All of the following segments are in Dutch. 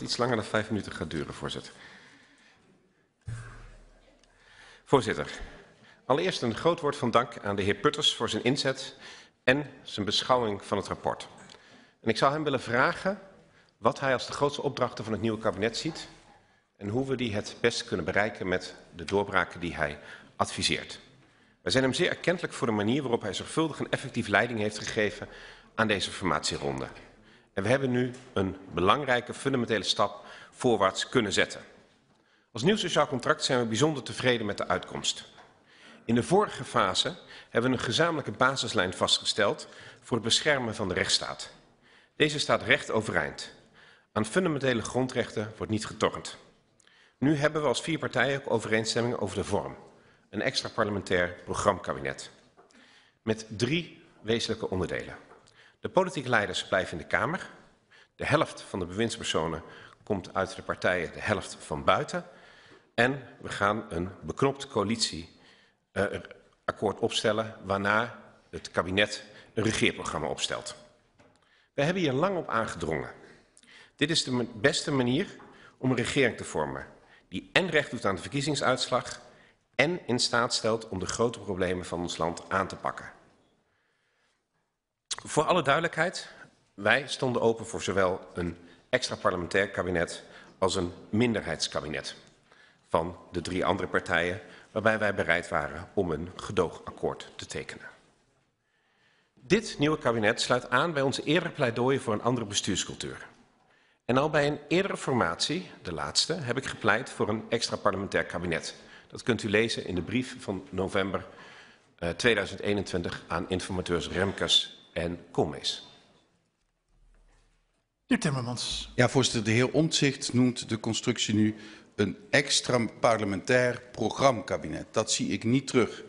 iets langer dan vijf minuten gaat duren, voorzitter. Voorzitter, allereerst een groot woord van dank aan de heer Putters voor zijn inzet en zijn beschouwing van het rapport. En ik zou hem willen vragen wat hij als de grootste opdrachten van het nieuwe kabinet ziet en hoe we die het best kunnen bereiken met de doorbraken die hij adviseert. Wij zijn hem zeer erkentelijk voor de manier waarop hij zorgvuldig en effectief leiding heeft gegeven aan deze formatieronde. En we hebben nu een belangrijke fundamentele stap voorwaarts kunnen zetten. Als nieuw sociaal contract zijn we bijzonder tevreden met de uitkomst. In de vorige fase hebben we een gezamenlijke basislijn vastgesteld voor het beschermen van de rechtsstaat. Deze staat recht overeind. Aan fundamentele grondrechten wordt niet getornd. Nu hebben we als vier partijen ook overeenstemming over de vorm. Een extra parlementair programmkabinet. Met drie wezenlijke onderdelen. De politieke leiders blijven in de Kamer. De helft van de bewindspersonen komt uit de partijen, de helft van buiten. En we gaan een beknopt coalitieakkoord uh, opstellen waarna het kabinet een regeerprogramma opstelt. We hebben hier lang op aangedrongen. Dit is de beste manier om een regering te vormen die en recht doet aan de verkiezingsuitslag en in staat stelt om de grote problemen van ons land aan te pakken. Voor alle duidelijkheid, wij stonden open voor zowel een extra parlementair kabinet als een minderheidskabinet van de drie andere partijen, waarbij wij bereid waren om een gedoogakkoord te tekenen. Dit nieuwe kabinet sluit aan bij onze eerdere pleidooien voor een andere bestuurscultuur. En al bij een eerdere formatie, de laatste, heb ik gepleit voor een extra parlementair kabinet. Dat kunt u lezen in de brief van november uh, 2021 aan informateurs Remkes en Koolmees. Meneer Timmermans. Ja, voorzitter. De heer Omtzigt noemt de constructie nu een extra parlementair programmakabinet. Dat zie ik niet terug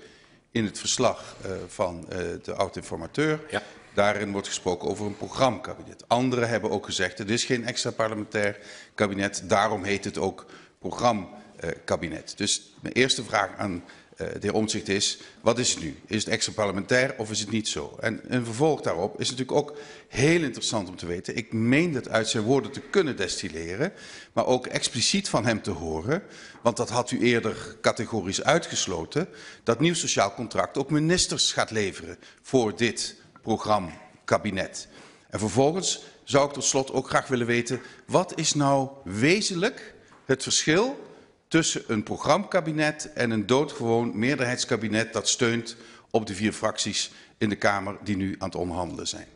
in het verslag uh, van uh, de oud-informateur. Ja. Daarin wordt gesproken over een programmakabinet. Anderen hebben ook gezegd, het is geen extra parlementair kabinet, daarom heet het ook programmakabinet. Dus mijn eerste vraag aan de heer Omtzigt is, wat is het nu? Is het extra parlementair of is het niet zo? En een vervolg daarop is natuurlijk ook heel interessant om te weten. Ik meen dat uit zijn woorden te kunnen destilleren, maar ook expliciet van hem te horen, want dat had u eerder categorisch uitgesloten, dat nieuw sociaal contract ook ministers gaat leveren voor dit programmakabinet. En vervolgens zou ik tot slot ook graag willen weten, wat is nou wezenlijk het verschil tussen een programmakabinet en een doodgewoon meerderheidskabinet dat steunt op de vier fracties in de Kamer die nu aan het onderhandelen zijn?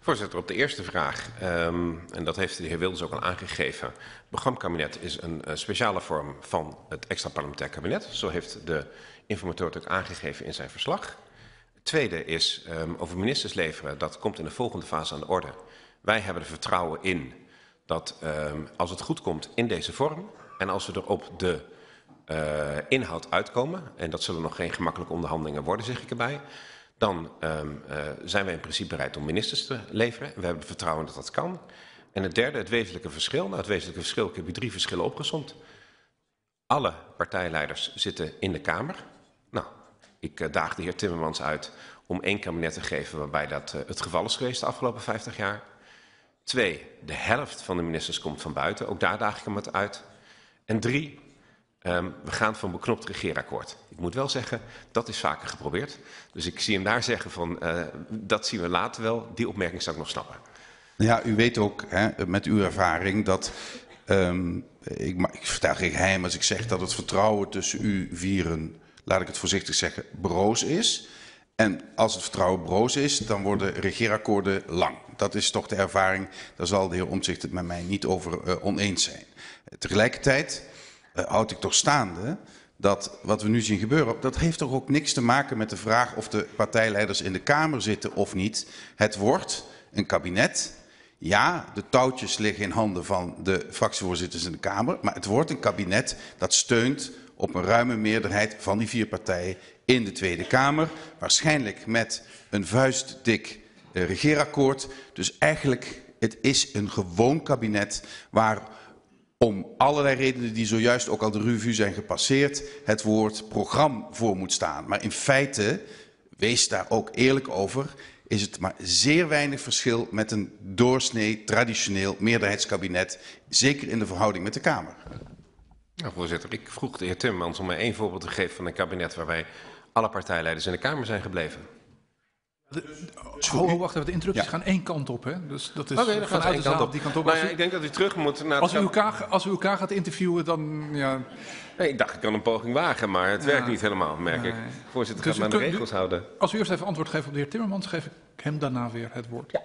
Voorzitter, op de eerste vraag, um, en dat heeft de heer Wilders ook al aangegeven, het is een uh, speciale vorm van het extra parlementair kabinet. Zo heeft de informateur het ook aangegeven in zijn verslag. Het tweede is um, over ministers leveren, dat komt in de volgende fase aan de orde. Wij hebben er vertrouwen in dat um, als het goed komt in deze vorm en als we er op de uh, inhoud uitkomen, en dat zullen nog geen gemakkelijke onderhandelingen worden, zeg ik erbij, dan uh, zijn we in principe bereid om ministers te leveren. We hebben vertrouwen dat dat kan. En het derde, het wezenlijke verschil. Nou, het wezenlijke verschil, ik heb drie verschillen opgezond. Alle partijleiders zitten in de Kamer. Nou, ik uh, daag de heer Timmermans uit om één kabinet te geven waarbij dat het geval is geweest de afgelopen 50 jaar. Twee, de helft van de ministers komt van buiten. Ook daar daag ik hem het uit. En drie, um, we gaan van beknopt regeerakkoord. Ik moet wel zeggen, dat is vaker geprobeerd. Dus ik zie hem daar zeggen van, uh, dat zien we later wel. Die opmerking zou ik nog snappen. Ja, u weet ook hè, met uw ervaring dat... Um, ik, ik vertel geen geheim als ik zeg dat het vertrouwen tussen u vieren, laat ik het voorzichtig zeggen, broos is. En als het vertrouwen broos is, dan worden regeerakkoorden lang. Dat is toch de ervaring. Daar zal de heer Omtzigt het met mij niet over uh, oneens zijn. Tegelijkertijd uh, houd ik toch staande dat wat we nu zien gebeuren, dat heeft toch ook niks te maken met de vraag of de partijleiders in de Kamer zitten of niet. Het wordt een kabinet. Ja, de touwtjes liggen in handen van de fractievoorzitters in de Kamer, maar het wordt een kabinet dat steunt op een ruime meerderheid van die vier partijen in de Tweede Kamer. Waarschijnlijk met een vuistdik uh, regeerakkoord. Dus eigenlijk, het is een gewoon kabinet waar om allerlei redenen die zojuist ook al de revue zijn gepasseerd, het woord programma voor moet staan. Maar in feite, wees daar ook eerlijk over, is het maar zeer weinig verschil met een doorsnee traditioneel meerderheidskabinet, zeker in de verhouding met de Kamer. Nou, voorzitter, ik vroeg de heer Timmermans om mij één voorbeeld te geven van een kabinet waarbij alle partijleiders in de Kamer zijn gebleven. De, oh, wacht even, de interrupties ja. gaan één kant op, hè? Dus dat is okay, vanuit de zaal op. die kant op. Nou ja, ik denk dat u terug moet naar... Als u, elkaar, als u elkaar gaat interviewen, dan... Ja. Nee, ik dacht, ik kan een poging wagen, maar het ja. werkt niet helemaal, merk nee. ik. Voorzitter, dus gaat me aan de regels houden. Als u eerst even antwoord geeft op de heer Timmermans, geef ik hem daarna weer het woord. Ja.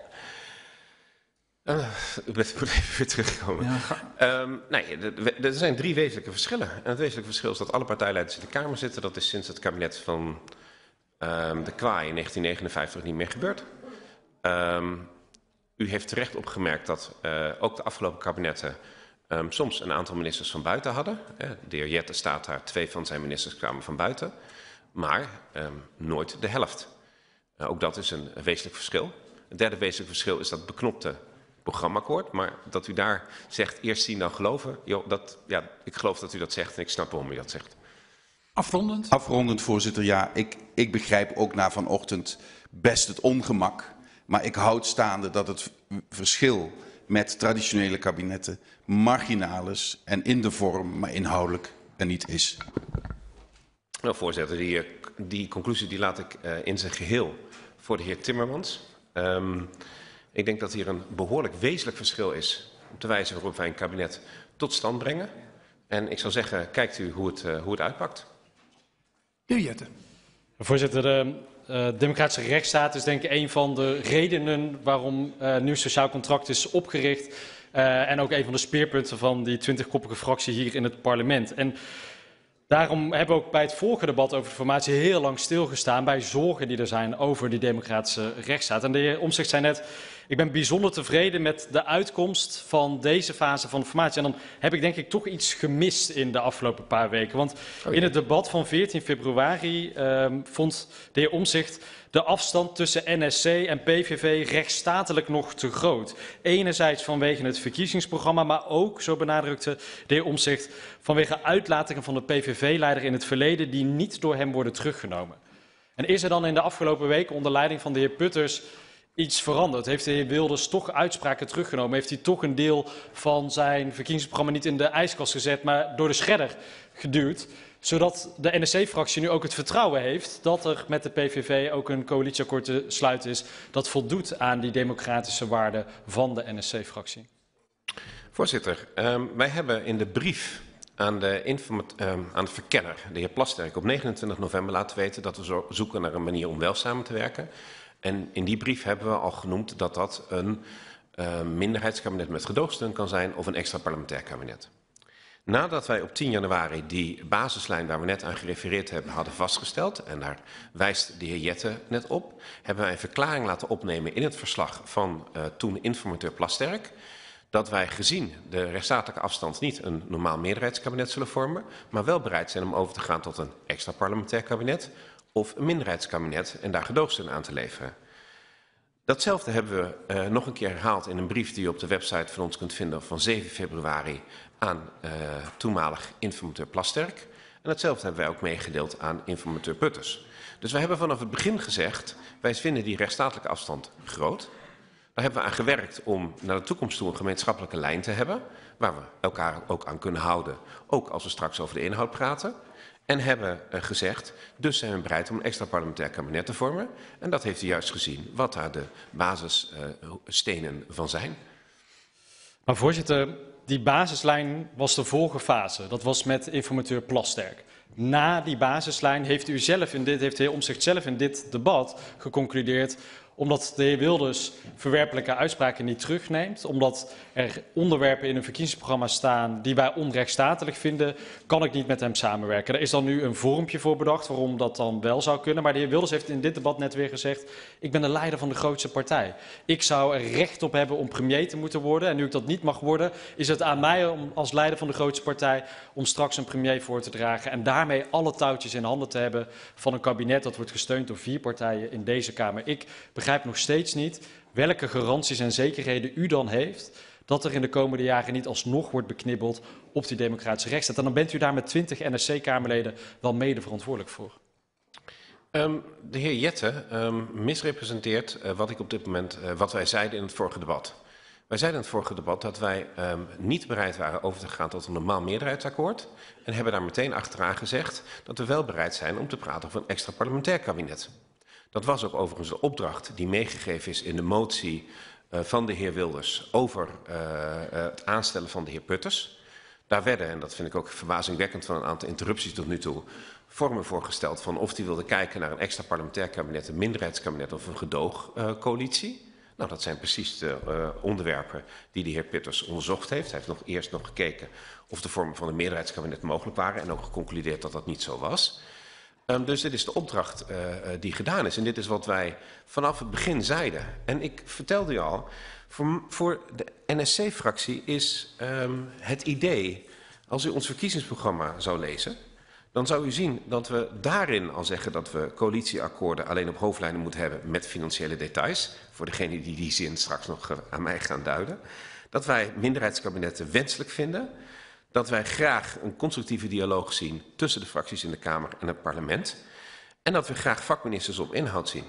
Uh, ik moet even weer terugkomen. Ja, um, nee, er zijn drie wezenlijke verschillen. En het wezenlijke verschil is dat alle partijleiders in de Kamer zitten. Dat is sinds het kabinet van um, de Kwaai in 1959 niet meer gebeurd. Um, u heeft terecht opgemerkt dat uh, ook de afgelopen kabinetten soms een aantal ministers van buiten hadden. De heer Jette staat daar, twee van zijn ministers kwamen van buiten. Maar nooit de helft. Uh, ook dat is een, een wezenlijk verschil. Het derde wezenlijk verschil is dat beknopte programmaakkoord. Maar dat u daar zegt, eerst zien dan geloven. Joh, dat, ja, ik geloof dat u dat zegt en ik snap waarom u dat zegt. Afrondend? Afrondend, voorzitter. Ja, ik, ik begrijp ook na vanochtend best het ongemak. Maar ik houd staande dat het verschil met traditionele kabinetten marginaal is en in de vorm, maar inhoudelijk er niet is. Nou, voorzitter, die, die conclusie die laat ik uh, in zijn geheel voor de heer Timmermans. Um, ik denk dat hier een behoorlijk wezenlijk verschil is op de wijze waarop wij een kabinet tot stand brengen. En ik zou zeggen, kijkt u hoe het, uh, hoe het uitpakt. De heer Jette. Voorzitter, de uh, democratische rechtsstaat is denk ik een van de redenen waarom uh, nu sociaal contract is opgericht. Uh, en ook een van de speerpunten van die twintigkoppige fractie hier in het parlement. En daarom hebben we ook bij het vorige debat over de formatie heel lang stilgestaan bij zorgen die er zijn over die democratische rechtsstaat. En de heer Omtzigt zei net, ik ben bijzonder tevreden met de uitkomst van deze fase van de formatie. En dan heb ik denk ik toch iets gemist in de afgelopen paar weken. Want oh, in het debat van 14 februari um, vond de heer Omzicht de afstand tussen NSC en PVV rechtsstatelijk nog te groot. Enerzijds vanwege het verkiezingsprogramma, maar ook, zo benadrukte de heer Omzicht, vanwege uitlatingen van de PVV-leider in het verleden die niet door hem worden teruggenomen. En is er dan in de afgelopen weken onder leiding van de heer Putters iets veranderd? Heeft de heer Wilders toch uitspraken teruggenomen? Heeft hij toch een deel van zijn verkiezingsprogramma niet in de ijskast gezet, maar door de scherder geduwd? Zodat de NSC-fractie nu ook het vertrouwen heeft dat er met de PVV ook een coalitieakkoord te sluiten is dat voldoet aan die democratische waarden van de NSC-fractie. Voorzitter, um, wij hebben in de brief aan de, um, aan de verkenner, de heer Plasterk, op 29 november laten weten dat we zo zoeken naar een manier om wel samen te werken. En in die brief hebben we al genoemd dat dat een uh, minderheidskabinet met gedoogsteun kan zijn of een extra parlementair kabinet. Nadat wij op 10 januari die basislijn waar we net aan gerefereerd hebben hadden vastgesteld, en daar wijst de heer Jette net op, hebben wij een verklaring laten opnemen in het verslag van uh, toen informateur Plasterk, dat wij gezien de rechtsstatelijke afstand niet een normaal meerderheidskabinet zullen vormen, maar wel bereid zijn om over te gaan tot een extra parlementair kabinet of een minderheidskabinet en daar gedoogsteun aan te leveren. Datzelfde hebben we uh, nog een keer herhaald in een brief die u op de website van ons kunt vinden van 7 februari aan uh, toenmalig informateur Plasterk. En hetzelfde hebben wij ook meegedeeld aan informateur Putters. Dus wij hebben vanaf het begin gezegd, wij vinden die rechtsstatelijke afstand groot. Daar hebben we aan gewerkt om naar de toekomst toe een gemeenschappelijke lijn te hebben, waar we elkaar ook aan kunnen houden, ook als we straks over de inhoud praten. En hebben uh, gezegd, dus zijn we bereid om een extra parlementair kabinet te vormen. En dat heeft u juist gezien, wat daar de basisstenen uh, van zijn. Maar voorzitter, die basislijn was de vorige fase. Dat was met informateur Plasterk. Na die basislijn heeft u zelf in dit, heeft de heer Omzicht zelf in dit debat geconcludeerd omdat de heer Wilders verwerpelijke uitspraken niet terugneemt, omdat er onderwerpen in een verkiezingsprogramma staan die wij onrechtstatelijk vinden, kan ik niet met hem samenwerken. Er is dan nu een vormpje voor bedacht waarom dat dan wel zou kunnen. Maar de heer Wilders heeft in dit debat net weer gezegd, ik ben de leider van de grootste partij. Ik zou er recht op hebben om premier te moeten worden. En nu ik dat niet mag worden, is het aan mij om, als leider van de grootste partij om straks een premier voor te dragen. En daarmee alle touwtjes in handen te hebben van een kabinet dat wordt gesteund door vier partijen in deze Kamer. Ik begrijp begrijp nog steeds niet welke garanties en zekerheden u dan heeft dat er in de komende jaren niet alsnog wordt beknibbeld op die democratische rechtsstaat. En dan bent u daar met twintig NSC-Kamerleden wel mede verantwoordelijk voor. Um, de heer Jette um, misrepresenteert uh, wat ik op dit moment, uh, wat wij zeiden in het vorige debat. Wij zeiden in het vorige debat dat wij um, niet bereid waren over te gaan tot een normaal meerderheidsakkoord. En hebben daar meteen achteraan gezegd dat we wel bereid zijn om te praten over een extra parlementair kabinet. Dat was ook overigens de opdracht die meegegeven is in de motie uh, van de heer Wilders over het aanstellen van de heer Putters. Daar werden, en dat vind ik ook verbazingwekkend van een aantal interrupties tot nu toe, vormen voorgesteld van of die wilde kijken naar een extra parlementair kabinet, een minderheidskabinet of een gedoogcoalitie. Nou, dat zijn precies de uh, onderwerpen die de heer Pitters onderzocht heeft. Hij heeft nog eerst nog gekeken of de vormen van een meerderheidskabinet mogelijk waren en ook geconcludeerd dat dat niet zo was. Um, dus dit is de opdracht uh, die gedaan is. En dit is wat wij vanaf het begin zeiden. En ik vertelde u al, voor, voor de NSC-fractie is um, het idee, als u ons verkiezingsprogramma zou lezen, dan zou u zien dat we daarin al zeggen dat we coalitieakkoorden alleen op hoofdlijnen moeten hebben met financiële details. Voor degenen die die zin straks nog aan mij gaan duiden. Dat wij minderheidskabinetten wenselijk vinden. Dat wij graag een constructieve dialoog zien tussen de fracties in de Kamer en het parlement. En dat we graag vakministers op inhoud zien.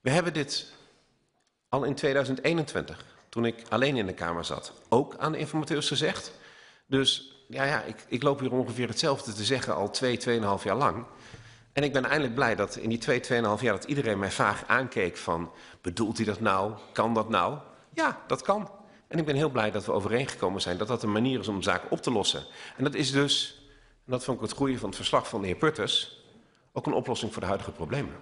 We hebben dit al in 2021, toen ik alleen in de Kamer zat, ook aan de informateurs gezegd. Dus ja, ja ik, ik loop hier ongeveer hetzelfde te zeggen al twee, tweeënhalf jaar lang. En ik ben eindelijk blij dat in die twee, tweeënhalf jaar dat iedereen mij vaag aankeek van... bedoelt hij dat nou? Kan dat nou? Ja, dat kan. En ik ben heel blij dat we overeengekomen zijn dat dat een manier is om zaken op te lossen. En dat is dus, en dat vond ik het goede van het verslag van de heer Putters... ook een oplossing voor de huidige problemen.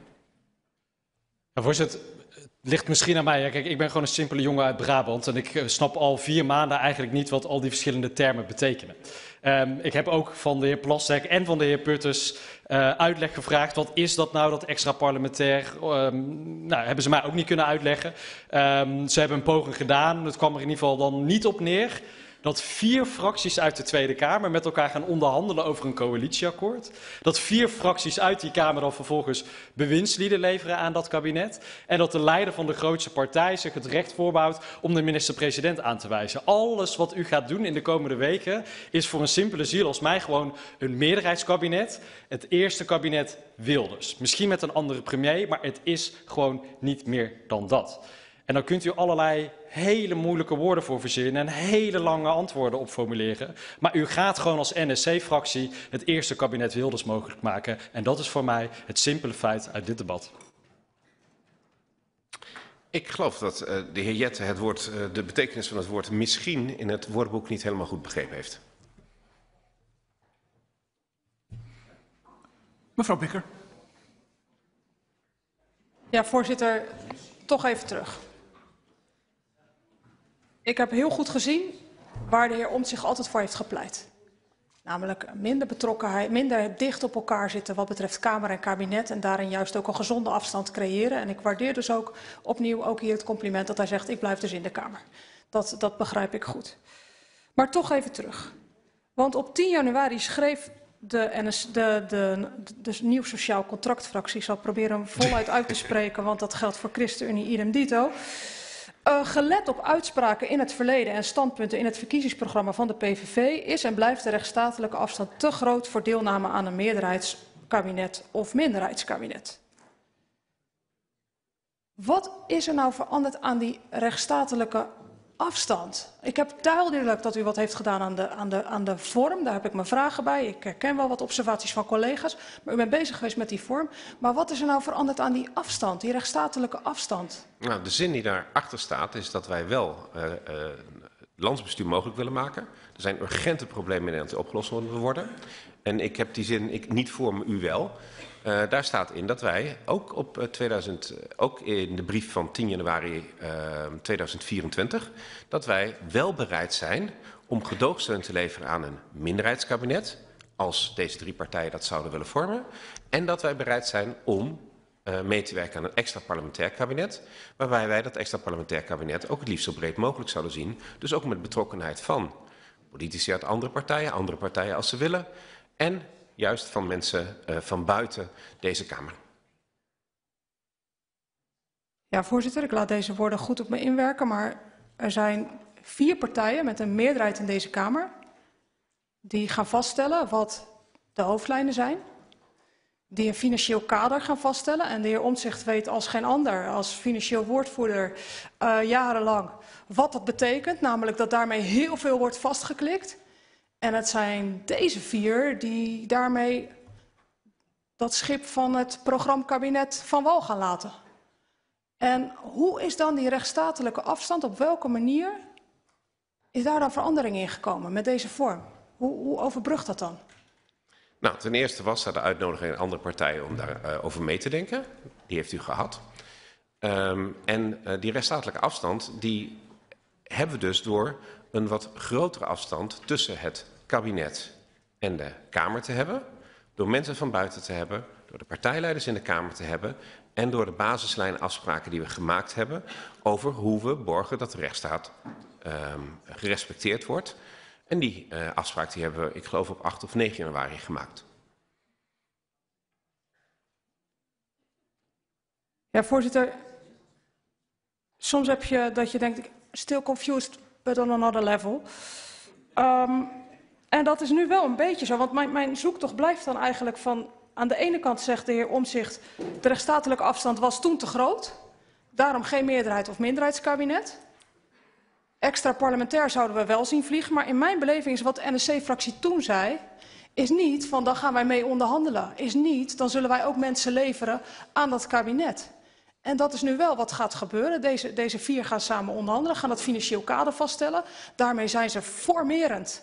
Ja, voorzitter, het ligt misschien aan mij. Kijk, ik ben gewoon een simpele jongen uit Brabant en ik snap al vier maanden eigenlijk niet wat al die verschillende termen betekenen. Um, ik heb ook van de heer Plastek en van de heer Putters uh, uitleg gevraagd. Wat is dat nou, dat extra parlementair? Um, nou, hebben ze mij ook niet kunnen uitleggen. Um, ze hebben een poging gedaan. Het kwam er in ieder geval dan niet op neer dat vier fracties uit de Tweede Kamer met elkaar gaan onderhandelen over een coalitieakkoord. Dat vier fracties uit die Kamer dan vervolgens bewindslieden leveren aan dat kabinet. En dat de leider van de grootste partij zich het recht voorbouwt om de minister-president aan te wijzen. Alles wat u gaat doen in de komende weken is voor een simpele ziel als mij gewoon een meerderheidskabinet. Het eerste kabinet Wilders. Misschien met een andere premier, maar het is gewoon niet meer dan dat. En dan kunt u allerlei hele moeilijke woorden voor verzinnen en hele lange antwoorden op formuleren. Maar u gaat gewoon als NSC-fractie het eerste kabinet Wilders mogelijk maken. En dat is voor mij het simpele feit uit dit debat. Ik geloof dat uh, de heer Jette het woord, uh, de betekenis van het woord misschien in het woordenboek niet helemaal goed begrepen heeft. Mevrouw Bikker. Ja, voorzitter, toch even terug. Ik heb heel goed gezien waar de heer Omt zich altijd voor heeft gepleit. Namelijk minder betrokkenheid, minder dicht op elkaar zitten wat betreft Kamer en kabinet. En daarin juist ook een gezonde afstand creëren. En ik waardeer dus ook opnieuw ook hier het compliment dat hij zegt, ik blijf dus in de Kamer. Dat, dat begrijp ik goed. Maar toch even terug. Want op 10 januari schreef de, NS, de, de, de, Nieuw Sociaal Contractfractie, ik zal proberen hem voluit uit te spreken, want dat geldt voor ChristenUnie idem dito. Uh, gelet op uitspraken in het verleden en standpunten in het verkiezingsprogramma van de PVV is en blijft de rechtsstatelijke afstand te groot voor deelname aan een meerderheidskabinet of minderheidskabinet. Wat is er nou veranderd aan die rechtsstatelijke afstand? Ik heb duidelijk dat u wat heeft gedaan aan de, aan, de, aan de vorm. Daar heb ik mijn vragen bij. Ik herken wel wat observaties van collega's. Maar u bent bezig geweest met die vorm. Maar wat is er nou veranderd aan die afstand, die rechtsstatelijke afstand? Nou, de zin die daarachter staat is dat wij wel uh, landsbestuur mogelijk willen maken. Er zijn urgente problemen in Nederland die opgelost moeten worden. En ik heb die zin ik, niet voor u wel. Uh, daar staat in dat wij ook, op, uh, 2000, ook in de brief van 10 januari uh, 2024, dat wij wel bereid zijn om gedoogsteun te leveren aan een minderheidskabinet, als deze drie partijen dat zouden willen vormen, en dat wij bereid zijn om mee te werken aan een extra parlementair kabinet, waarbij wij dat extra parlementair kabinet ook het liefst zo breed mogelijk zouden zien, dus ook met betrokkenheid van politici uit andere partijen, andere partijen als ze willen, en juist van mensen uh, van buiten deze Kamer. Ja, voorzitter, ik laat deze woorden goed op me inwerken, maar er zijn vier partijen met een meerderheid in deze Kamer die gaan vaststellen wat de hoofdlijnen zijn. die een financieel kader gaan vaststellen. En de heer Omtzigt weet als geen ander, als financieel woordvoerder, uh, jarenlang wat dat betekent. Namelijk dat daarmee heel veel wordt vastgeklikt. En het zijn deze vier die daarmee dat schip van het programmakabinet van wal gaan laten. En hoe is dan die rechtsstatelijke afstand, op welke manier is daar dan verandering in gekomen met deze vorm? Hoe, hoe overbrugt dat dan? Nou, ten eerste was er de uitnodiging aan andere partijen om daarover uh, over mee te denken. Die heeft u gehad. Um, en uh, die rechtsstatelijke afstand, die hebben we dus door een wat grotere afstand tussen het kabinet en de Kamer te hebben. Door mensen van buiten te hebben, door de partijleiders in de Kamer te hebben en door de basislijnafspraken die we gemaakt hebben over hoe we borgen dat de rechtsstaat um, gerespecteerd wordt. En die uh, afspraak die hebben we, ik geloof, op 8 of 9 januari gemaakt. Ja, voorzitter. Soms heb je dat je denkt, still confused, but on another level. Um, en dat is nu wel een beetje zo, want mijn, mijn zoektocht blijft dan eigenlijk van... Aan de ene kant zegt de heer Omzicht, de rechtsstatelijke afstand was toen te groot. Daarom geen meerderheid of minderheidskabinet. Extra parlementair zouden we wel zien vliegen. Maar in mijn beleving is wat de NSC-fractie toen zei... is niet van dan gaan wij mee onderhandelen. Is niet dan zullen wij ook mensen leveren aan dat kabinet. En dat is nu wel wat gaat gebeuren. Deze, deze vier gaan samen onderhandelen, gaan dat financieel kader vaststellen. Daarmee zijn ze formerend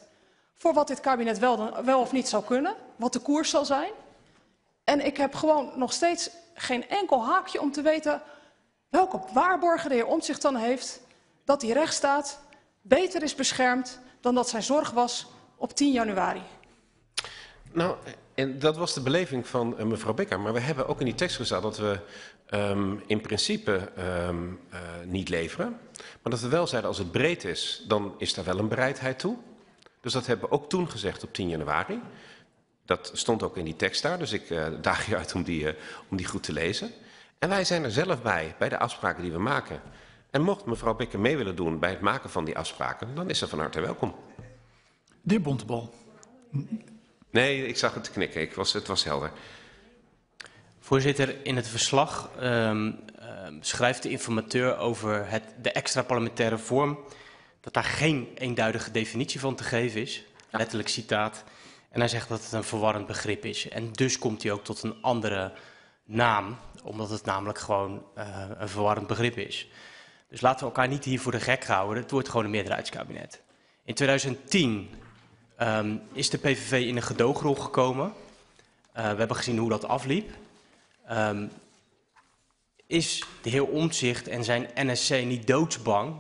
voor wat dit kabinet wel, wel of niet zou kunnen, wat de koers zal zijn. En ik heb gewoon nog steeds geen enkel haakje om te weten welke waarborgen de heer Omtzigt dan heeft dat die rechtsstaat beter is beschermd dan dat zijn zorg was op 10 januari. Nou, en dat was de beleving van uh, mevrouw Becker. Maar we hebben ook in die tekst gezegd dat we um, in principe um, uh, niet leveren. Maar dat we wel zeiden als het breed is, dan is daar wel een bereidheid toe. Dus dat hebben we ook toen gezegd op 10 januari. Dat stond ook in die tekst daar, dus ik uh, daag je uit om die, om die goed te lezen. En wij zijn er zelf bij, bij de afspraken die we maken. En mocht mevrouw Becker mee willen doen bij het maken van die afspraken, dan is ze van harte welkom. De heer Bontebal. Nee, ik zag het knikken. Ik was, het was helder. Voorzitter, in het verslag um, uh, schrijft de informateur over het, de extra parlementaire vorm dat daar geen eenduidige definitie van te geven is. Ja. Letterlijk citaat. En hij zegt dat het een verwarrend begrip is. En dus komt hij ook tot een andere naam, omdat het namelijk gewoon uh, een verwarrend begrip is. Dus laten we elkaar niet hier voor de gek houden. Het wordt gewoon een meerderheidskabinet. In 2010 um, is de PVV in een gedoogrol gekomen. Uh, we hebben gezien hoe dat afliep. Um, is de heer Omtzigt en zijn NSC niet doodsbang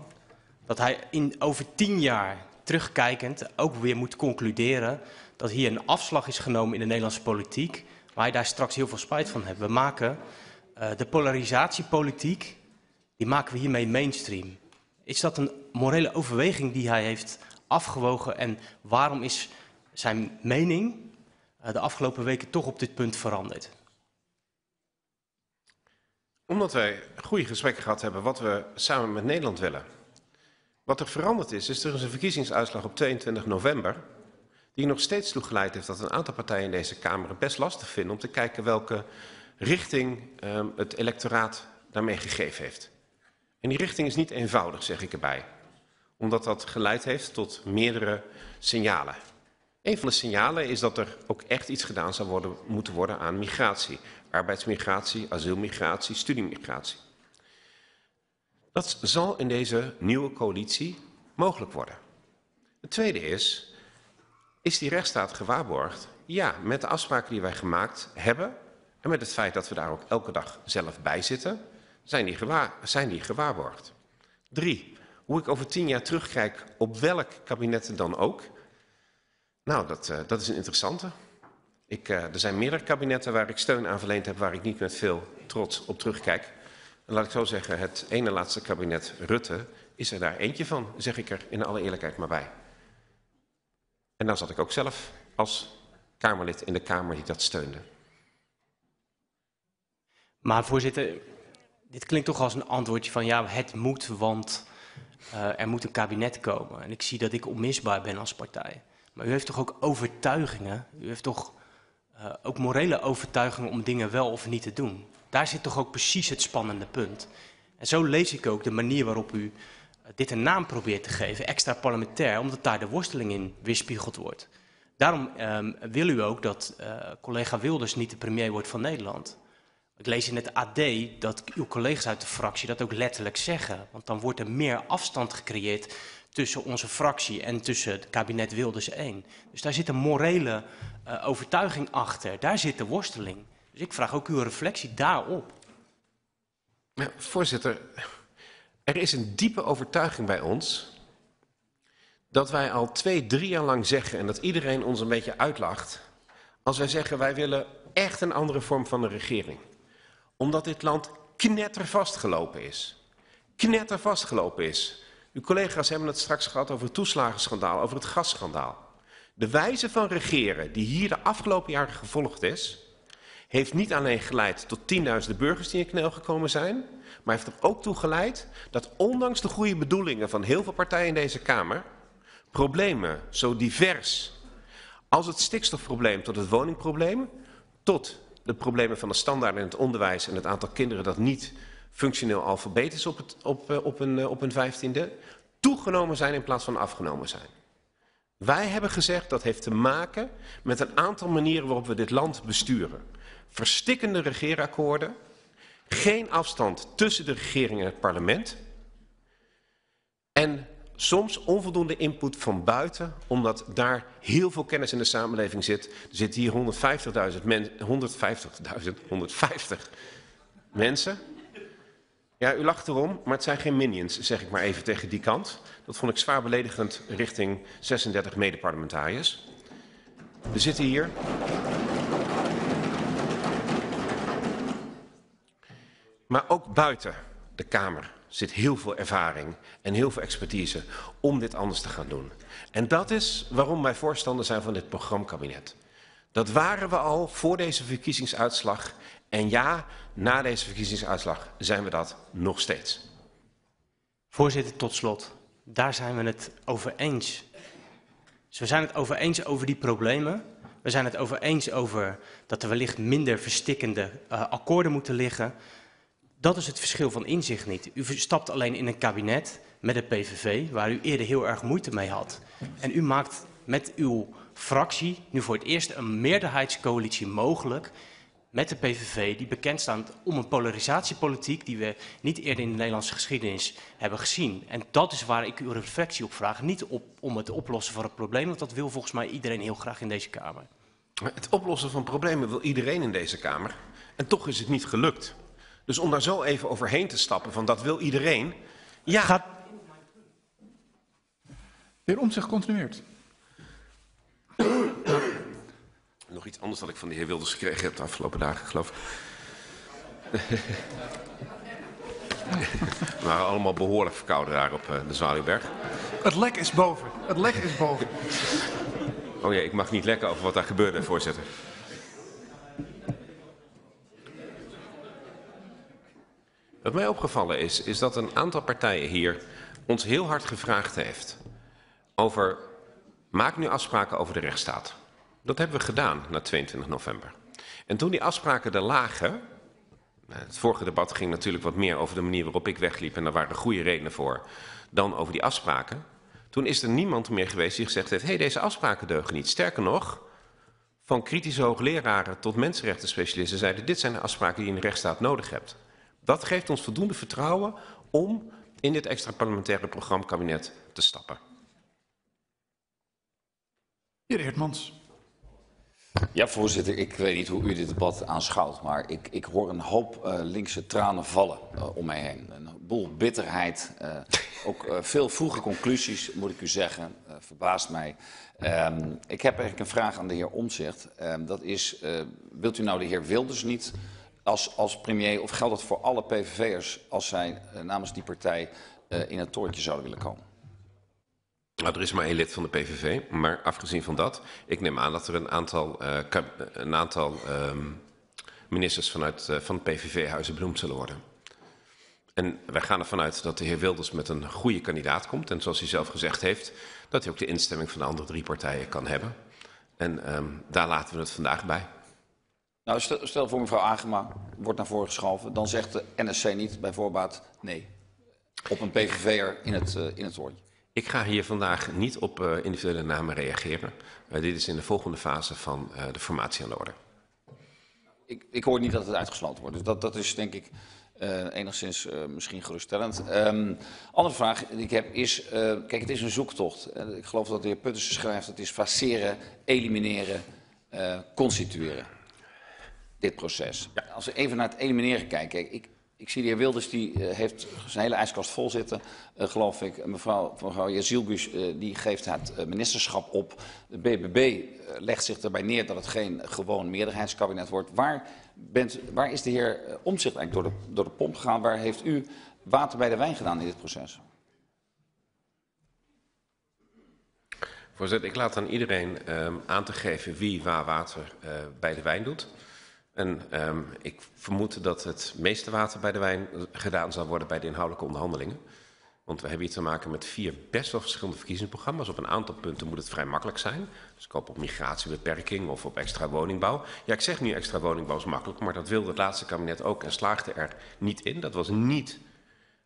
dat hij in, over tien jaar terugkijkend ook weer moet concluderen dat hier een afslag is genomen in de Nederlandse politiek, waar hij daar straks heel veel spijt van heeft. We maken uh, de polarisatiepolitiek, die maken we hiermee mainstream. Is dat een morele overweging die hij heeft afgewogen en waarom is zijn mening uh, de afgelopen weken toch op dit punt veranderd? Omdat wij goede gesprekken gehad hebben wat we samen met Nederland willen. Wat er veranderd is, is er een verkiezingsuitslag op 22 november... die nog steeds toegeleid heeft dat een aantal partijen in deze Kamer het best lastig vinden... om te kijken welke richting um, het electoraat daarmee gegeven heeft. En die richting is niet eenvoudig, zeg ik erbij. Omdat dat geleid heeft tot meerdere signalen. Een van de signalen is dat er ook echt iets gedaan zou worden, moeten worden aan migratie. Arbeidsmigratie, asielmigratie, studiemigratie. Dat zal in deze nieuwe coalitie mogelijk worden. Het tweede is, is die rechtsstaat gewaarborgd? Ja, met de afspraken die wij gemaakt hebben en met het feit dat we daar ook elke dag zelf bij zitten, zijn die, zijn die gewaarborgd. Drie, hoe ik over tien jaar terugkijk op welk kabinet dan ook. Nou, dat, uh, dat is een interessante. Ik, uh, er zijn meerdere kabinetten waar ik steun aan verleend heb, waar ik niet met veel trots op terugkijk. En laat ik zo zeggen, het ene laatste kabinet Rutte is er daar eentje van, zeg ik er in alle eerlijkheid maar bij. En daar zat ik ook zelf als Kamerlid in de Kamer die dat steunde. Maar voorzitter, dit klinkt toch als een antwoordje van ja, het moet, want er moet een kabinet komen. En ik zie dat ik onmisbaar ben als partij. Maar u heeft toch ook overtuigingen? U heeft toch uh, ook morele overtuiging om dingen wel of niet te doen. Daar zit toch ook precies het spannende punt. En zo lees ik ook de manier waarop u dit een naam probeert te geven, extra parlementair, omdat daar de worsteling in weerspiegeld wordt. Daarom um, wil u ook dat uh, collega Wilders niet de premier wordt van Nederland. Ik lees in het AD dat uw collega's uit de fractie dat ook letterlijk zeggen. Want dan wordt er meer afstand gecreëerd tussen onze fractie en tussen het kabinet Wilders 1. Dus daar zit een morele uh, overtuiging achter. Daar zit de worsteling. Dus ik vraag ook uw reflectie daarop. Ja, voorzitter, er is een diepe overtuiging bij ons dat wij al twee, drie jaar lang zeggen en dat iedereen ons een beetje uitlacht. Als wij zeggen wij willen echt een andere vorm van de regering. Omdat dit land knetter vastgelopen is. Knetter vastgelopen is. Uw collega's hebben het straks gehad over het toeslagenschandaal, over het gasschandaal. De wijze van regeren die hier de afgelopen jaren gevolgd is, heeft niet alleen geleid tot tienduizenden burgers die in knel gekomen zijn, maar heeft er ook toe geleid dat ondanks de goede bedoelingen van heel veel partijen in deze Kamer, problemen zo divers als het stikstofprobleem tot het woningprobleem, tot de problemen van de standaarden in het onderwijs en het aantal kinderen dat niet functioneel alfabet is op, op, eh, op, een, eh, op een vijftiende, toegenomen zijn in plaats van afgenomen zijn. Wij hebben gezegd dat heeft te maken met een aantal manieren waarop we dit land besturen. Verstikkende regeerakkoorden, geen afstand tussen de regering en het parlement en soms onvoldoende input van buiten, omdat daar heel veel kennis in de samenleving zit. Er zitten hier 150.000 mensen, 150.000, 150 mensen. Ja, u lacht erom, maar het zijn geen minions, zeg ik maar even tegen die kant. Dat vond ik zwaar beledigend richting 36 medeparlementariërs. We zitten hier. Maar ook buiten de Kamer zit heel veel ervaring en heel veel expertise om dit anders te gaan doen. En dat is waarom wij voorstander zijn van dit programmakabinet. Dat waren we al voor deze verkiezingsuitslag. En ja, na deze verkiezingsuitslag zijn we dat nog steeds. Voorzitter, tot slot. Daar zijn we het over eens. We zijn het over eens over die problemen. We zijn het over eens over dat er wellicht minder verstikkende uh, akkoorden moeten liggen. Dat is het verschil van inzicht niet. U stapt alleen in een kabinet met de PVV, waar u eerder heel erg moeite mee had. En u maakt met uw fractie nu voor het eerst een meerderheidscoalitie mogelijk met de PVV, die bekend staat om een polarisatiepolitiek die we niet eerder in de Nederlandse geschiedenis hebben gezien. En dat is waar ik uw reflectie op vraag. Niet op, om het oplossen van het probleem, want dat wil volgens mij iedereen heel graag in deze Kamer. Het oplossen van problemen wil iedereen in deze Kamer. En toch is het niet gelukt. Dus om daar zo even overheen te stappen van dat wil iedereen. Ja. Gaat... De heer Omtzigt continueert. Nog iets anders dat ik van de heer Wilders gekregen heb de afgelopen dagen, geloof ik. We waren allemaal behoorlijk verkouden daar op uh, de Zwaluwberg. Het lek is boven. Het lek is boven. Oh ja, ik mag niet lekken over wat daar gebeurde, voorzitter. Wat mij opgevallen is, is dat een aantal partijen hier ons heel hard gevraagd heeft over, maak nu afspraken over de rechtsstaat. Dat hebben we gedaan na 22 november. En toen die afspraken er lagen, het vorige debat ging natuurlijk wat meer over de manier waarop ik wegliep en daar waren goede redenen voor, dan over die afspraken. Toen is er niemand meer geweest die gezegd heeft, hé hey, deze afspraken deugen niet. Sterker nog, van kritische hoogleraren tot mensenrechtenspecialisten zeiden, dit zijn de afspraken die de rechtsstaat nodig hebt. Dat geeft ons voldoende vertrouwen om in dit extra parlementaire programmakabinet te stappen. Heer Heertmans. Ja, voorzitter, ik weet niet hoe u dit debat aanschouwt, maar ik, ik hoor een hoop uh, linkse tranen vallen uh, om mij heen. Een boel bitterheid, uh, ook veel vroege conclusies, moet ik u zeggen, verbaast mij. Um, ik heb eigenlijk een vraag aan de heer Omzicht. Um, dat is, wilt u nou de heer Wilders niet als, als premier, of geldt dat voor alle PVV'ers als zij namens die partij in het torentje zouden willen komen? Nou, er is maar één lid van de PVV, maar afgezien van dat, ik neem aan dat er een aantal, uh, een aantal um, ministers vanuit uh, van het PVV-huizen benoemd zullen worden. En wij gaan ervan uit dat de heer Wilders met een goede kandidaat komt. En zoals hij zelf gezegd heeft, dat hij ook de instemming van de andere drie partijen kan hebben. En um, daar laten we het vandaag bij. Nou, stel, stel voor mevrouw Agema wordt naar voren geschoven. Dan zegt de NSC niet bij voorbaat nee. Op een PVV'er in het, uh, in het woordje. Ik ga hier vandaag niet op uh, individuele namen reageren. Uh, dit is in de volgende fase van de formatie aan de orde. Ik, ik, hoor niet dat het uitgesloten wordt. Dus dat, dat is denk ik enigszins misschien geruststellend. Um, andere vraag die ik heb is, kijk het is een zoektocht. ik geloof dat de heer Puttersen schrijft, het is faceren, elimineren, constitueren dit proces. Als we even naar het elimineren kijken. Ik, ik zie de heer Wilders, die uh, heeft zijn hele ijskast vol zitten, uh, geloof ik. Mevrouw, mevrouw Jezilgus, uh, die geeft het ministerschap op. De BBB legt zich erbij neer dat het geen gewoon meerderheidskabinet wordt. Waar, bent, waar is de heer Omtzigt eigenlijk door de, door de pomp gegaan? Waar heeft u water bij de wijn gedaan in dit proces? Voorzitter, ik laat aan iedereen um, aan te geven wie waar water bij de wijn doet. En um, ik vermoed dat het meeste water bij de wijn gedaan zal worden bij de inhoudelijke onderhandelingen. Want we hebben hier te maken met vier best wel verschillende verkiezingsprogramma's. Op een aantal punten moet het vrij makkelijk zijn. Dus ik hoop op migratiebeperking of op extra woningbouw. Ja, ik zeg nu extra woningbouw is makkelijk, maar dat wilde het laatste kabinet ook en slaagde er niet in. Dat was niet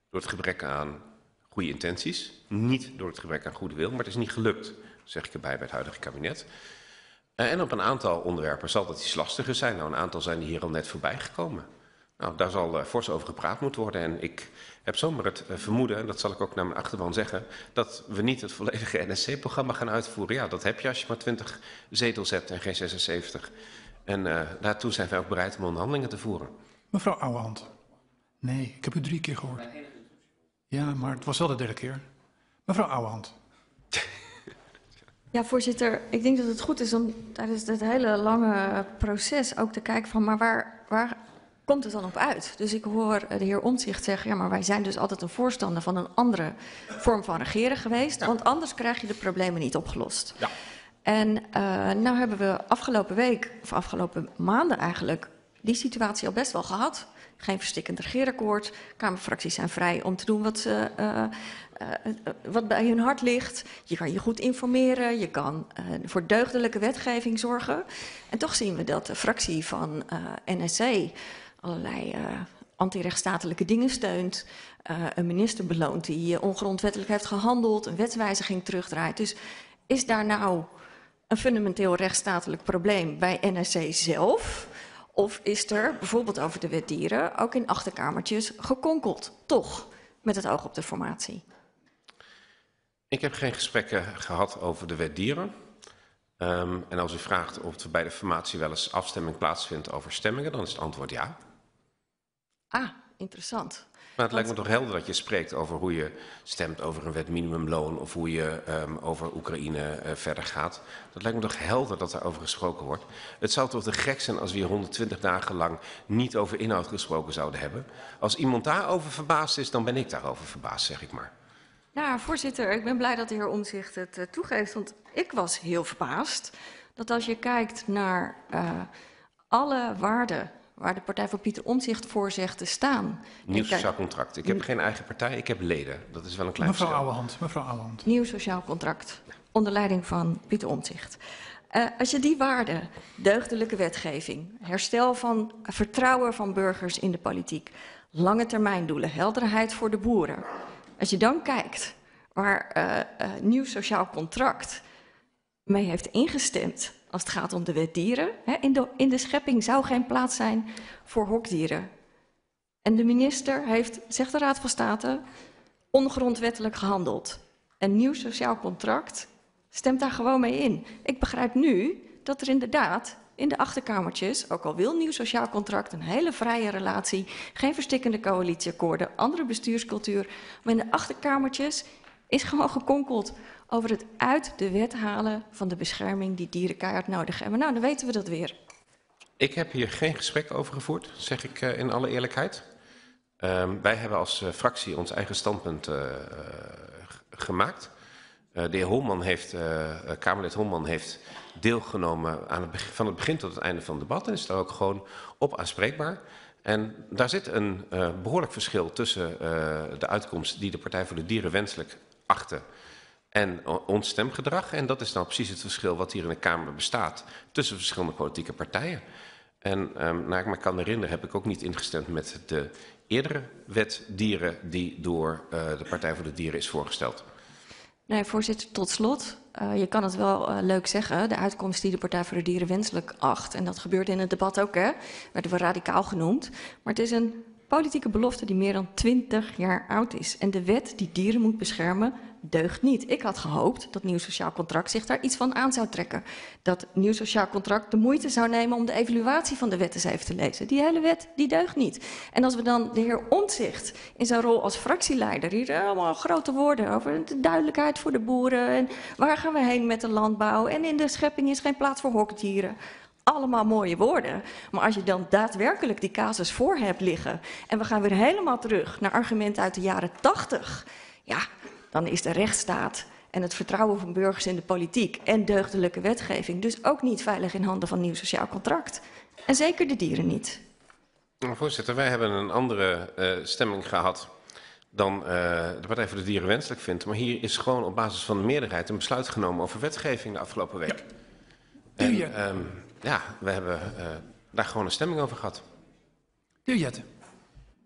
door het gebrek aan goede intenties, niet door het gebrek aan goede wil, maar het is niet gelukt, zeg ik erbij bij het huidige kabinet. Eh, en op een aantal onderwerpen zal dat iets lastiger zijn. Nou, een aantal zijn hier al net voorbij gekomen. Nou, daar zal uh, fors over gepraat moeten worden. En ik heb zomaar het uh, vermoeden, en dat zal ik ook naar mijn achterban zeggen, dat we niet het volledige NSC-programma gaan uitvoeren. Ja, dat heb je als je maar 20 zetels hebt en geen 76. En uh, daartoe zijn wij ook bereid om onderhandelingen te voeren. Mevrouw Ouwehand. Nee, ik heb u drie keer gehoord. Ja, maar het was wel de derde keer. Mevrouw Ouwehand. Ja, voorzitter, ik denk dat het goed is om tijdens dit hele lange proces ook te kijken van, maar waar, waar komt het dan op uit? Dus ik hoor de heer Omtzigt zeggen, ja, maar wij zijn dus altijd een voorstander van een andere vorm van regeren geweest, ja. want anders krijg je de problemen niet opgelost. Ja. En uh, nou hebben we afgelopen week, of afgelopen maanden eigenlijk, die situatie al best wel gehad. Geen verstikkend regeerakkoord. Kamerfracties zijn vrij om te doen wat ze uh, uh, wat bij hun hart ligt. Je kan je goed informeren, je kan voor deugdelijke wetgeving zorgen. En toch zien we dat de fractie van NSC allerlei antirechtstatelijke dingen steunt. een minister beloont die ongrondwettelijk heeft gehandeld, een wetswijziging terugdraait. Dus is daar nou een fundamenteel rechtsstatelijk probleem bij NSC zelf? Of is er bijvoorbeeld over de wet dieren ook in achterkamertjes gekonkeld? Toch, met het oog op de formatie. Ik heb geen gesprekken gehad over de wet dieren. Um, en als u vraagt of er bij de formatie wel eens afstemming plaatsvindt over stemmingen, dan is het antwoord ja. Ah, interessant. Maar het lijkt me toch helder dat je spreekt over hoe je stemt over een wet minimumloon of hoe je um, over Oekraïne uh, verder gaat. Dat lijkt me toch helder dat daarover gesproken wordt. Het zou toch te gek zijn als we hier 120 dagen lang niet over inhoud gesproken zouden hebben. Als iemand daarover verbaasd is, dan ben ik daarover verbaasd, zeg ik maar. Nou, voorzitter, ik ben blij dat de heer Omzicht het uh, toegeeft, want ik was heel verbaasd dat als je kijkt naar uh, alle waarden waar de Partij van Pieter Omzicht voor zegt te staan. Nieuw sociaal contract. Ik heb geen eigen partij, ik heb leden. Dat is wel een klein mevrouw verschil. Ouwehand, mevrouw Ouwehand. Nieuw sociaal contract, onder leiding van Pieter Omzicht. Uh, als je die waarden, deugdelijke wetgeving, herstel van vertrouwen van burgers in de politiek, lange termijndoelen, helderheid voor de boeren, als je dan kijkt waar uh, uh, nieuw sociaal contract mee heeft ingestemd als het gaat om de wet dieren. In, de, in de schepping zou geen plaats zijn voor hokdieren. En de minister heeft, zegt de Raad van State, ongrondwettelijk gehandeld. Een nieuw sociaal contract stemt daar gewoon mee in. Ik begrijp nu dat er inderdaad in de achterkamertjes, ook al wil nieuw sociaal contract, een hele vrije relatie, geen verstikkende coalitieakkoorden, andere bestuurscultuur, maar in de achterkamertjes is gewoon gekonkeld over het uit de wet halen van de bescherming die dieren keihard nodig hebben. Nou, dan weten we dat weer. Ik heb hier geen gesprek over gevoerd, zeg ik uh, in alle eerlijkheid. Um, wij hebben als uh, fractie ons eigen standpunt uh, gemaakt. de heer Holman heeft, Kamerlid Holman heeft deelgenomen aan het begin, van het begin tot het einde van het debat en is daar ook gewoon op aanspreekbaar. En daar zit een behoorlijk verschil tussen de uitkomst die de Partij voor de Dieren wenselijk achtte en ons stemgedrag. En dat is nou precies het verschil wat hier in de Kamer bestaat tussen verschillende politieke partijen. En um, naar ik me kan herinneren heb ik ook niet ingestemd met de eerdere wet dieren die door uh, de Partij voor de Dieren is voorgesteld. Nee, voorzitter, tot slot. Uh, je kan het wel leuk zeggen, de uitkomst die de Partij voor de Dieren wenselijk acht. En dat gebeurt in het debat ook, hè. Werden we radicaal genoemd. Maar het is een politieke belofte die meer dan 20 jaar oud is. En de wet die dieren moet beschermen, deugt niet. Ik had gehoopt dat nieuw sociaal contract zich daar iets van aan zou trekken. Dat nieuw sociaal contract de moeite zou nemen om de evaluatie van de wet eens even te lezen. Die hele wet, die deugt niet. En als we dan de heer Ontzicht in zijn rol als fractieleider, hier allemaal grote woorden over de duidelijkheid voor de boeren en waar gaan we heen met de landbouw en in de schepping is geen plaats voor hokdieren. Allemaal mooie woorden. Maar als je dan daadwerkelijk die casus voor hebt liggen en we gaan weer helemaal terug naar argumenten uit de jaren tachtig, ja, dan is de rechtsstaat en het vertrouwen van burgers in de politiek en deugdelijke wetgeving dus ook niet veilig in handen van nieuw sociaal contract. En zeker de dieren niet. Voorzitter, wij hebben een andere uh, stemming gehad dan uh, de Partij voor de Dieren wenselijk vindt. Maar hier is gewoon op basis van de meerderheid een besluit genomen over wetgeving de afgelopen week. Ja. En, um, ja, we hebben uh, daar gewoon een stemming over gehad. De heer Jette.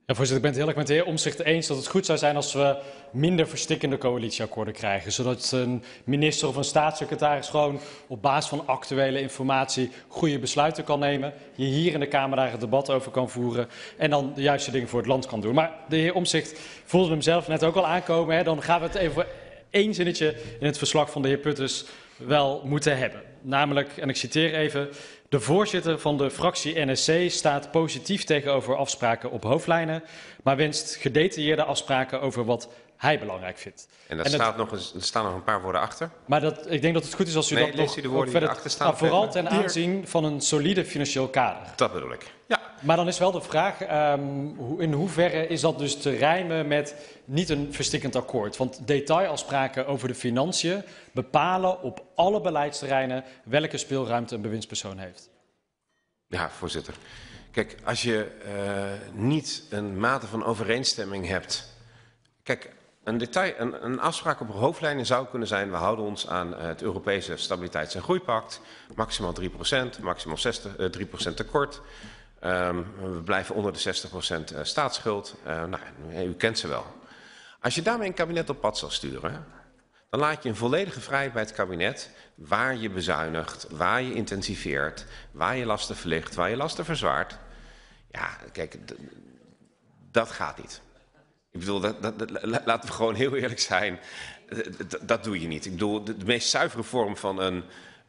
Ja, voorzitter, ik ben het heel erg met de heer Omzicht eens dat het goed zou zijn als we minder verstikkende coalitieakkoorden krijgen. Zodat een minister of een staatssecretaris gewoon op basis van actuele informatie goede besluiten kan nemen. Je hier in de Kamer daar het debat over kan voeren en dan de juiste dingen voor het land kan doen. Maar de heer Omzicht voelde hem zelf net ook al aankomen. Hè? Dan gaan we het even één zinnetje in het verslag van de heer Putters wel moeten hebben. Namelijk, en ik citeer even, de voorzitter van de fractie NSC staat positief tegenover afspraken op hoofdlijnen, maar wenst gedetailleerde afspraken over wat hij belangrijk vindt. En, daar staat nog eens, er staan nog een paar woorden achter. Maar dat, ik denk dat het goed is als u nee, dat nog u de woorden verder, achter staan. nou, vooral ten aanzien van een solide financieel kader. Dat bedoel ik. Ja. Maar dan is wel de vraag, um, in hoeverre is dat dus te rijmen met niet een verstikkend akkoord? Want detailaspraken over de financiën bepalen op alle beleidsterreinen welke speelruimte een bewindspersoon heeft. Ja, voorzitter. Kijk, als je uh, niet een mate van overeenstemming hebt. Kijk, een, detail, een, een afspraak op hoofdlijnen zou kunnen zijn... we houden ons aan uh, het Europese Stabiliteits- en Groeipact. Maximaal 3% maximaal 60, uh, 3% tekort. Um, we blijven onder de 60% uh, staatsschuld. Nou, u kent ze wel. Als je daarmee een kabinet op pad zal sturen... dan laat je een volledige vrijheid bij het kabinet waar je bezuinigt, waar je intensiveert, waar je lasten verlicht, waar je lasten verzwaart. Ja, kijk, dat gaat niet. Ik bedoel, dat, dat, laten we gewoon heel eerlijk zijn. Dat doe je niet. Ik bedoel, de, de meest zuivere vorm van een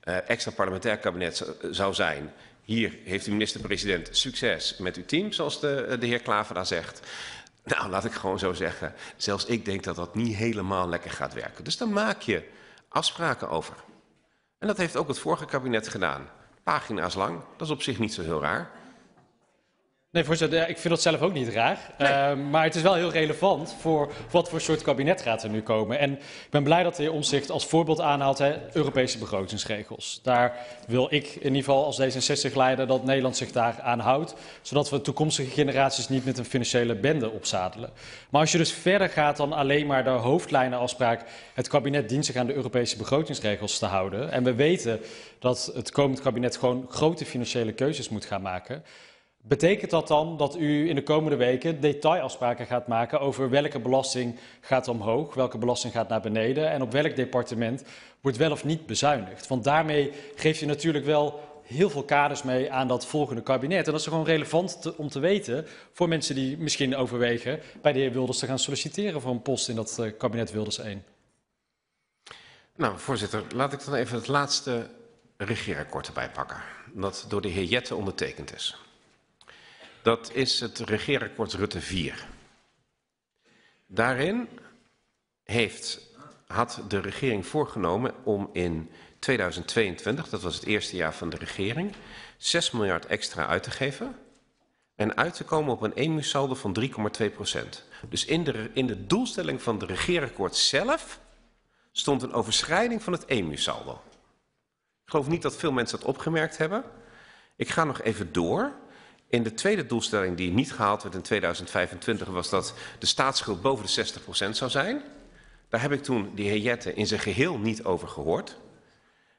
uh, extra parlementair kabinet zou zijn... hier heeft de minister-president succes met uw team, zoals de, de heer Klaver daar zegt... Nou, laat ik gewoon zo zeggen. Zelfs ik denk dat dat niet helemaal lekker gaat werken. Dus dan maak je afspraken over. En dat heeft ook het vorige kabinet gedaan. Pagina's lang, dat is op zich niet zo heel raar. Nee, voorzitter, ik vind dat zelf ook niet raar. Nee. Uh, maar het is wel heel relevant voor wat voor soort kabinet gaat er nu komen. En ik ben blij dat de heer Omzicht als voorbeeld aanhaalt hè, Europese begrotingsregels. Daar wil ik in ieder geval als D66-leider dat Nederland zich daar aan houdt. Zodat we toekomstige generaties niet met een financiële bende opzadelen. Maar als je dus verder gaat dan alleen maar de hoofdlijnenafspraak... het kabinet dient zich aan de Europese begrotingsregels te houden. En we weten dat het komend kabinet gewoon grote financiële keuzes moet gaan maken... Betekent dat dan dat u in de komende weken detailafspraken gaat maken over welke belasting gaat omhoog, welke belasting gaat naar beneden en op welk departement wordt wel of niet bezuinigd? Want daarmee geef je natuurlijk wel heel veel kaders mee aan dat volgende kabinet. En dat is gewoon relevant om te weten voor mensen die misschien overwegen bij de heer Wilders te gaan solliciteren voor een post in dat uh, kabinet Wilders 1. Nou, voorzitter, laat ik dan even het laatste regeerakkoord erbij pakken. Dat door de heer Jette ondertekend is. Dat is het regeerakkoord Rutte 4. Daarin heeft, had de regering voorgenomen om in 2022, dat was het eerste jaar van de regering, 6 miljard extra uit te geven en uit te komen op een EMU-saldo van 3,2 procent. Dus in de, in de doelstelling van het regeerakkoord zelf stond een overschrijding van het EMU-saldo. Ik geloof niet dat veel mensen dat opgemerkt hebben. Ik ga nog even door. In de tweede doelstelling die niet gehaald werd in 2025 was dat de staatsschuld boven de 60% zou zijn. Daar heb ik toen de heer Jette in zijn geheel niet over gehoord.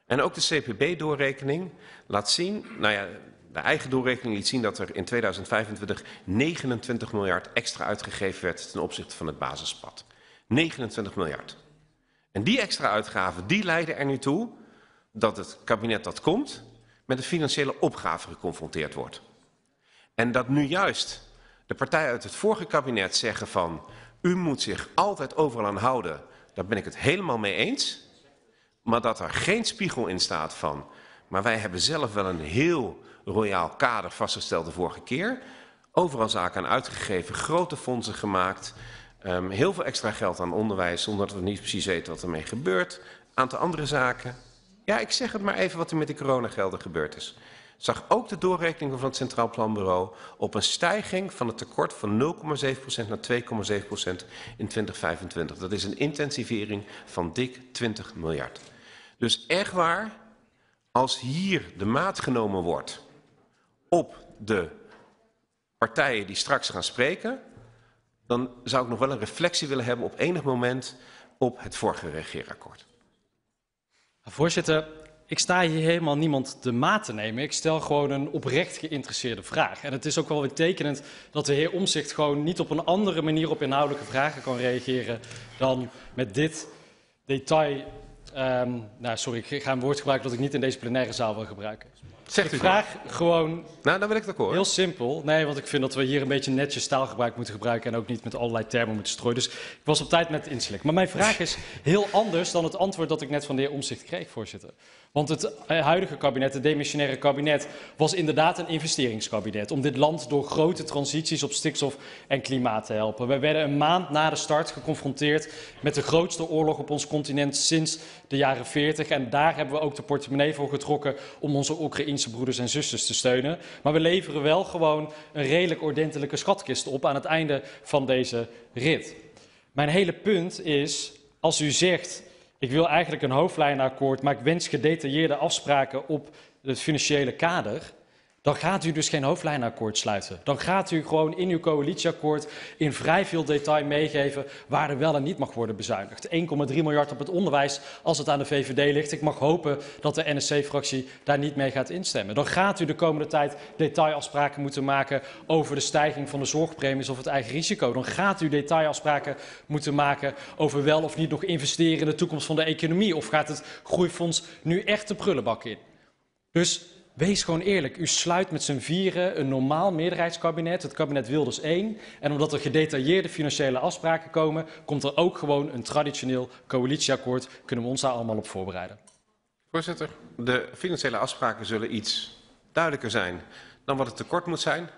En ook de CPB-doorrekening laat zien, nou ja, de eigen doorrekening liet zien dat er in 2025 29 miljard extra uitgegeven werd ten opzichte van het basispad. 29 miljard. En die extra uitgaven die leiden er nu toe dat het kabinet dat komt met een financiële opgave geconfronteerd wordt. En dat nu juist de partijen uit het vorige kabinet zeggen van u moet zich altijd overal aan houden, daar ben ik het helemaal mee eens. Maar dat er geen spiegel in staat van, maar wij hebben zelf wel een heel royaal kader vastgesteld de vorige keer. Overal zaken aan uitgegeven, grote fondsen gemaakt, um, heel veel extra geld aan onderwijs zonder dat we niet precies weten wat ermee gebeurt. Aantal andere zaken. Ja, ik zeg het maar even wat er met die coronagelden gebeurd is. Zag ook de doorrekening van het Centraal Planbureau op een stijging van het tekort van 0,7% naar 2,7% in 2025. Dat is een intensivering van dik 20 miljard. Dus echt waar, als hier de maat genomen wordt op de partijen die straks gaan spreken, dan zou ik nog wel een reflectie willen hebben op enig moment op het vorige regeerakkoord. Voorzitter, ik sta hier helemaal niemand de maat te nemen. Ik stel gewoon een oprecht geïnteresseerde vraag. En het is ook wel weer tekenend dat de heer Omzicht gewoon niet op een andere manier op inhoudelijke vragen kan reageren dan met dit detail. Um, nou, sorry, ik ga een woord gebruiken dat ik niet in deze plenaire zaal wil gebruiken. Zegt ik vraag gewoon. Nou, dan wil ik het akkoord. Heel simpel. Nee, want ik vind dat we hier een beetje netjes taalgebruik moeten gebruiken en ook niet met allerlei termen moeten strooien. Dus ik was op tijd met inslik. Maar mijn vraag is heel anders dan het antwoord dat ik net van de heer Omzicht kreeg, voorzitter. Want het eh, huidige kabinet, het demissionaire kabinet, was inderdaad een investeringskabinet. Om dit land door grote transities op stikstof en klimaat te helpen. We werden een maand na de start geconfronteerd met de grootste oorlog op ons continent sinds de jaren 40. En daar hebben we ook de portemonnee voor getrokken om onze Oekraïense broeders en zusters te steunen. Maar we leveren wel gewoon een redelijk ordentelijke schatkist op aan het einde van deze rit. Mijn hele punt is, als u zegt ik wil eigenlijk een hoofdlijnenakkoord, maar ik wens gedetailleerde afspraken op het financiële kader dan gaat u dus geen hoofdlijnenakkoord sluiten. Dan gaat u gewoon in uw coalitieakkoord in vrij veel detail meegeven waar er wel en niet mag worden bezuinigd. 1,3 miljard op het onderwijs als het aan de VVD ligt. Ik mag hopen dat de NSC-fractie daar niet mee gaat instemmen. Dan gaat u de komende tijd detailafspraken moeten maken over de stijging van de zorgpremies of het eigen risico. Dan gaat u detailafspraken moeten maken over wel of niet nog investeren in de toekomst van de economie. Of gaat het groeifonds nu echt de prullenbak in? Dus Wees gewoon eerlijk. U sluit met z'n vieren een normaal meerderheidskabinet, het kabinet Wilders 1. En omdat er gedetailleerde financiële afspraken komen, komt er ook gewoon een traditioneel coalitieakkoord. Kunnen we ons daar allemaal op voorbereiden? Voorzitter, de financiële afspraken zullen iets duidelijker zijn dan wat het tekort moet zijn.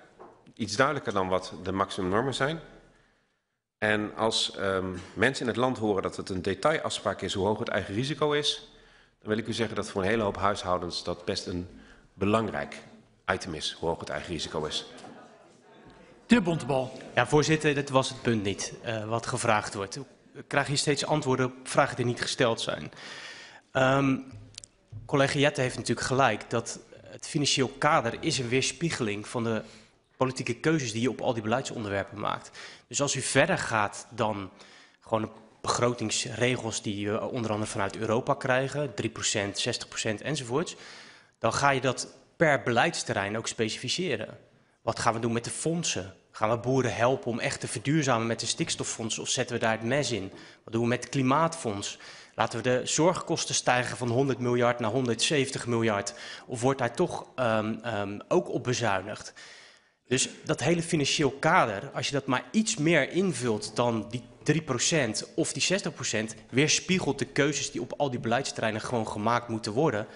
Iets duidelijker dan wat de maximumnormen zijn. En als um, mensen in het land horen dat het een detailafspraak is hoe hoog het eigen risico is, dan wil ik u zeggen dat voor een hele hoop huishoudens dat best een belangrijk item is, hoe hoog het eigen risico is. De heer Bontebal. Ja, voorzitter, dat was het punt niet uh, wat gevraagd wordt. Ik krijg hier steeds antwoorden op vragen die niet gesteld zijn. Um, collega Jette heeft natuurlijk gelijk dat het financieel kader is een weerspiegeling van de politieke keuzes die je op al die beleidsonderwerpen maakt. Dus als u verder gaat dan gewoon de begrotingsregels die we onder andere vanuit Europa krijgen, 3%, 60% enzovoorts, dan ga je dat per beleidsterrein ook specificeren. Wat gaan we doen met de fondsen? Gaan we boeren helpen om echt te verduurzamen met de stikstoffonds of zetten we daar het mes in? Wat doen we met het klimaatfonds? Laten we de zorgkosten stijgen van 100 miljard naar 170 miljard? Of wordt daar toch um, um, ook op bezuinigd? Dus dat hele financieel kader, als je dat maar iets meer invult dan die 3% of die 60%, weerspiegelt de keuzes die op al die beleidsterreinen gewoon gemaakt moeten worden.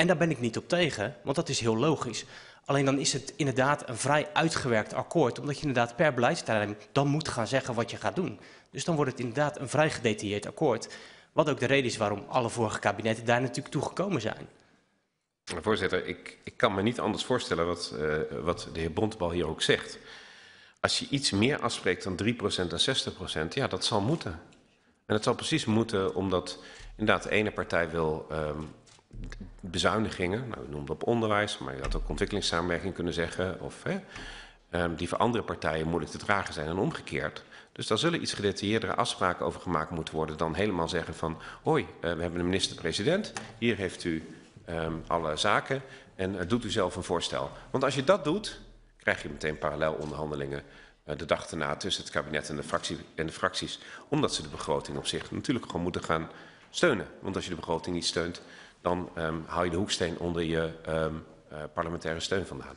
En daar ben ik niet op tegen, want dat is heel logisch. Alleen dan is het inderdaad een vrij uitgewerkt akkoord, omdat je inderdaad per beleidsterrein dan moet gaan zeggen wat je gaat doen. Dus dan wordt het inderdaad een vrij gedetailleerd akkoord. Wat ook de reden is waarom alle vorige kabinetten daar natuurlijk toe gekomen zijn. Voorzitter, ik, ik kan me niet anders voorstellen wat, uh, wat de heer Bontebal hier ook zegt. Als je iets meer afspreekt dan 3% en 60%, ja, dat zal moeten. En dat zal precies moeten omdat inderdaad de ene partij wil um, bezuinigingen, nou, u noemde op onderwijs, maar je had ook ontwikkelingssamenwerking kunnen zeggen, of hè, um, die voor andere partijen moeilijk te dragen zijn en omgekeerd. Dus daar zullen iets gedetailleerdere afspraken over gemaakt moeten worden dan helemaal zeggen van, hoi, uh, we hebben een minister-president, hier heeft u ehm, alle zaken en uh, doet u zelf een voorstel. Want als je dat doet, krijg je meteen parallelonderhandelingen uh, de dag erna tussen het kabinet en de, fractie, en de fracties. Omdat ze de begroting op zich natuurlijk gewoon moeten gaan steunen. Want als je de begroting niet steunt, dan um, hou je de hoeksteen onder je um, uh, parlementaire steun vandaan.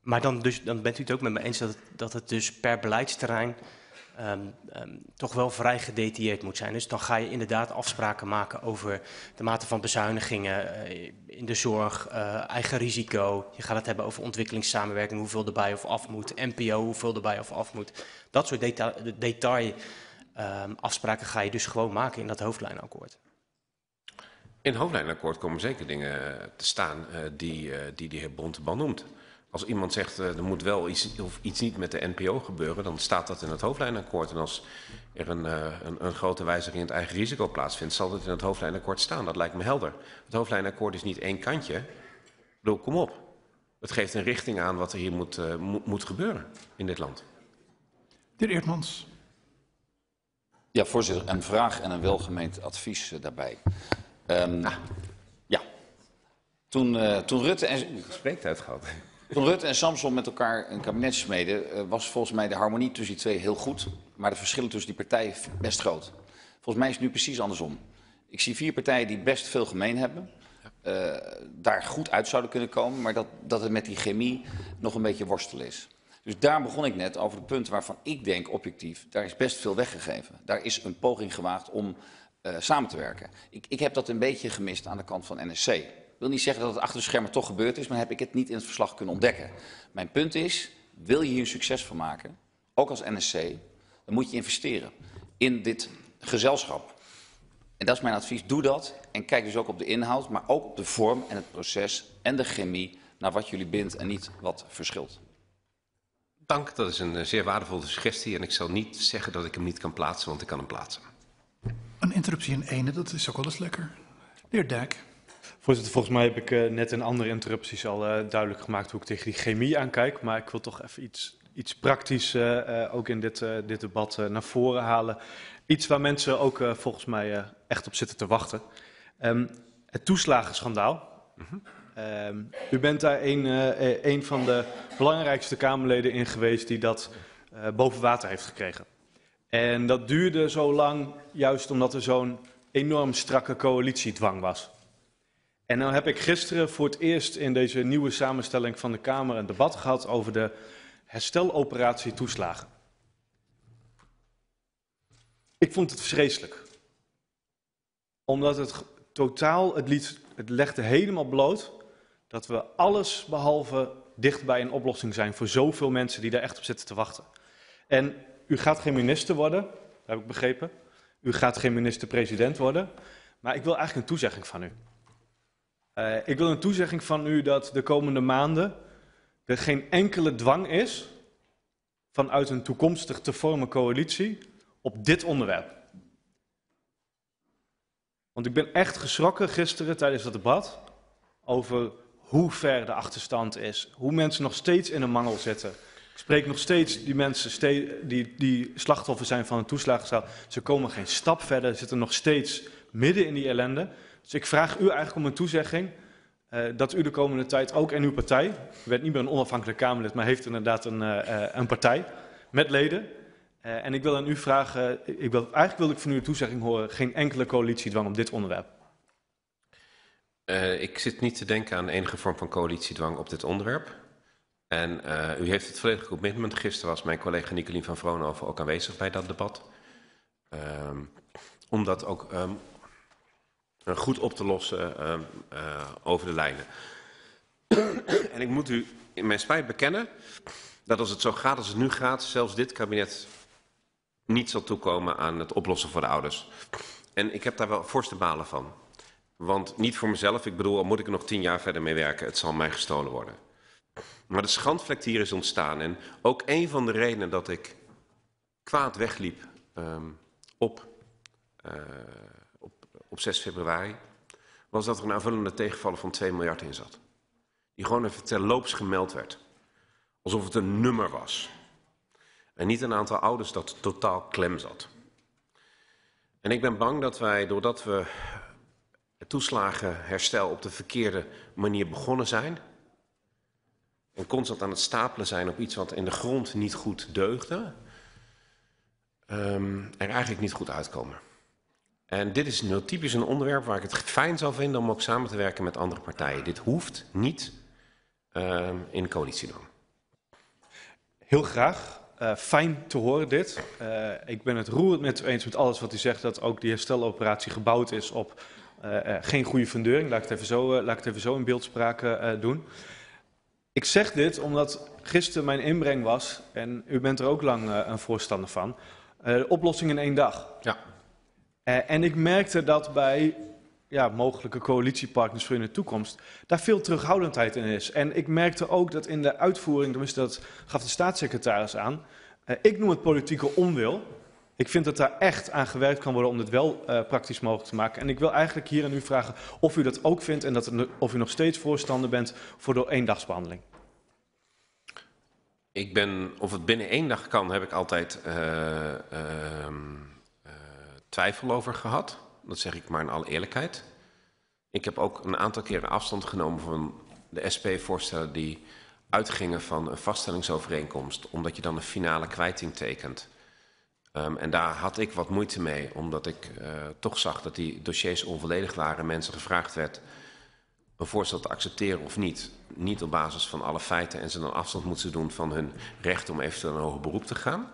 Maar dan, dus, dan bent u het ook met me eens dat het, dat het dus per beleidsterrein um, toch wel vrij gedetailleerd moet zijn. Dus dan ga je inderdaad afspraken maken over de mate van bezuinigingen uh, in de zorg, uh, eigen risico. Je gaat het hebben over ontwikkelingssamenwerking, hoeveel erbij of af moet. NPO, hoeveel erbij of af moet. Dat soort deta detail afspraken ga je dus gewoon maken in dat hoofdlijnakkoord. In het hoofdlijnakkoord komen zeker dingen te staan uh, die, uh, die de heer Bontebal noemt. Als iemand zegt uh, er moet wel iets, of iets niet met de NPO gebeuren, dan staat dat in het hoofdlijnakkoord. En als er een, uh, een, een grote wijziging in het eigen risico plaatsvindt, zal dat in het hoofdlijnakkoord staan. Dat lijkt me helder. Het hoofdlijnakkoord is niet één kantje. Ik bedoel, kom op. Het geeft een richting aan wat er hier moet, uh, moet, moet gebeuren in dit land. De heer Eertmans. Ja, voorzitter. Een vraag en een welgemeend advies uh, daarbij. Um, ah. Ja. Toen, uh, toen Rutte en... Spreektijd gehad. Toen Rutte en Samson met elkaar een kabinet smeden, uh, was volgens mij de harmonie tussen die twee heel goed. Maar de verschillen tussen die partijen best groot. Volgens mij is het nu precies andersom. Ik zie vier partijen die best veel gemeen hebben. Uh, daar goed uit zouden kunnen komen, maar dat, dat het met die chemie nog een beetje worstelen is. Dus daar begon ik net over de punten waarvan ik denk, objectief, daar is best veel weggegeven. Daar is een poging gewaagd om uh, samen te werken. Ik, ik heb dat een beetje gemist aan de kant van NSC. Ik wil niet zeggen dat het achter de schermen toch gebeurd is, maar heb ik het niet in het verslag kunnen ontdekken. Mijn punt is, wil je hier een succes van maken, ook als NSC, dan moet je investeren in dit gezelschap. En dat is mijn advies, doe dat en kijk dus ook op de inhoud, maar ook op de vorm en het proces en de chemie naar wat jullie bindt en niet wat verschilt. Dank, dat is een zeer waardevolle suggestie en ik zal niet zeggen dat ik hem niet kan plaatsen, want ik kan hem plaatsen. Een interruptie in ene, dat is ook wel eens lekker. De heer Dijk. Voorzitter, volgens mij heb ik uh, net in andere interrupties al uh, duidelijk gemaakt hoe ik tegen die chemie aankijk. Maar ik wil toch even iets, iets praktisch uh, ook in dit, dit debat naar voren halen. Iets waar mensen ook volgens mij echt op zitten te wachten. Um, het toeslagenschandaal. Um, u bent daar een, een van de belangrijkste Kamerleden in geweest die dat boven water heeft gekregen. En dat duurde zo lang juist omdat er zo'n enorm strakke coalitiedwang was. En dan heb ik gisteren voor het eerst in deze nieuwe samenstelling van de Kamer een debat gehad over de hersteloperatie toeslagen. Ik vond het vreselijk. Omdat het totaal, het, liet, het legde helemaal bloot dat we alles behalve dicht bij een oplossing zijn voor zoveel mensen die daar echt op zitten te wachten. En u gaat geen minister worden, heb ik begrepen. U gaat geen minister-president worden. Maar ik wil eigenlijk een toezegging van u. Uh, ik wil een toezegging van u dat de komende maanden er geen enkele dwang is vanuit een toekomstig te vormen coalitie op dit onderwerp. Want ik ben echt geschrokken gisteren tijdens het debat over hoe ver de achterstand is, hoe mensen nog steeds in een mangel zitten. Ik spreek nog steeds die mensen die, die slachtoffer zijn van een toeslagenzaal. Ze komen geen stap verder, zitten nog steeds midden in die ellende. Dus ik vraag u eigenlijk om een toezegging uh, dat u de komende tijd ook en uw partij, u bent niet meer een onafhankelijk Kamerlid, maar heeft inderdaad een, uh, een partij met leden. En ik wil aan u vragen, ik wil, eigenlijk wil ik van u een toezegging horen, geen enkele coalitiedwang op dit onderwerp. Ik zit niet te denken aan enige vorm van coalitiedwang op dit onderwerp. En uh, u heeft het volledige commitment. Gisteren was mijn collega Nicolien van Vroonhoven ook aanwezig bij dat debat. Um, om dat ook um, goed op te lossen um, uh, over de lijnen. en ik moet u in mijn spijt bekennen dat als het zo gaat als het nu gaat, zelfs dit kabinet niet zal toekomen aan het oplossen voor de ouders. En ik heb daar wel voorste balen van. Want niet voor mezelf, ik bedoel, al moet ik er nog tien jaar verder mee werken, het zal mij gestolen worden. Maar de schandvlek hier is ontstaan. En ook een van de redenen dat ik kwaad wegliep op, uh, op, op 6 februari, was dat er een aanvullende tegenvaller van 2 miljard in zat. Die gewoon even terloops gemeld werd. Alsof het een nummer was. En niet een aantal ouders dat totaal klem zat. En ik ben bang dat wij, doordat we het toeslagenherstel op de verkeerde manier begonnen zijn. En constant aan het stapelen zijn op iets wat in de grond niet goed deugde. Um, er eigenlijk niet goed uitkomen. En dit is nou typisch een onderwerp waar ik het fijn zou vinden om ook samen te werken met andere partijen. Dit hoeft niet uh, in coalitie doen. Heel graag. Uh, fijn te horen dit. Uh, ik ben het roerend met eens met alles wat u zegt, dat ook die hersteloperatie gebouwd is op uh, geen goede fundering. Laat ik het even zo, laat ik het even zo in beeldspraak doen. Ik zeg dit omdat gisteren mijn inbreng was, en u bent er ook lang een voorstander van, oplossing in één dag. Ja. en ik merkte dat bij ja, mogelijke coalitiepartners voor in de toekomst, daar veel terughoudendheid in is. En ik merkte ook dat in de uitvoering, tenminste dat gaf de staatssecretaris aan, ik noem het politieke onwil. Ik vind dat daar echt aan gewerkt kan worden om dit wel uh, praktisch mogelijk te maken. En ik wil eigenlijk hier aan u vragen of u dat ook vindt en dat of u nog steeds voorstander bent voor de eendagsbehandeling. Ik ben, of het binnen één dag kan, heb ik altijd uh, twijfel over gehad. Dat zeg ik maar in alle eerlijkheid. Ik heb ook een aantal keren afstand genomen van de SP-voorstellen die uitgingen van een vaststellingsovereenkomst, omdat je dan een finale kwijting tekent. Um, en daar had ik wat moeite mee, omdat ik uh, toch zag dat die dossiers onvolledig waren. Mensen gevraagd werd een voorstel te accepteren of niet. Niet op basis van alle feiten en ze dan afstand moeten doen van hun recht om eventueel een hoger beroep te gaan.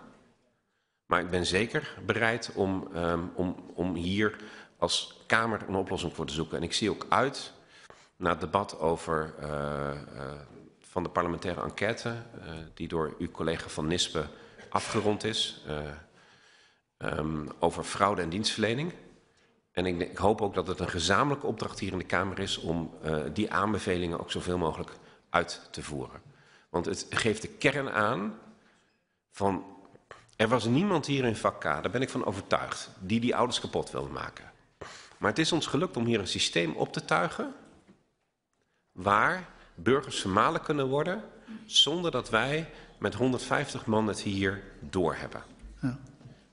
Maar ik ben zeker bereid om, um, om, om hier als Kamer een oplossing voor te zoeken. En ik zie ook uit naar het debat over, uh, uh, van de parlementaire enquête, die door uw collega van Nispe afgerond is, um, over fraude en dienstverlening. En ik, ik, hoop ook dat het een gezamenlijke opdracht hier in de Kamer is om die aanbevelingen ook zoveel mogelijk uit te voeren. Want het geeft de kern aan van er was niemand hier in vak daar ben ik van overtuigd, die die ouders kapot wilde maken. Maar het is ons gelukt om hier een systeem op te tuigen waar burgers vermalen kunnen worden zonder dat wij met 150 man het hier doorhebben. Ja.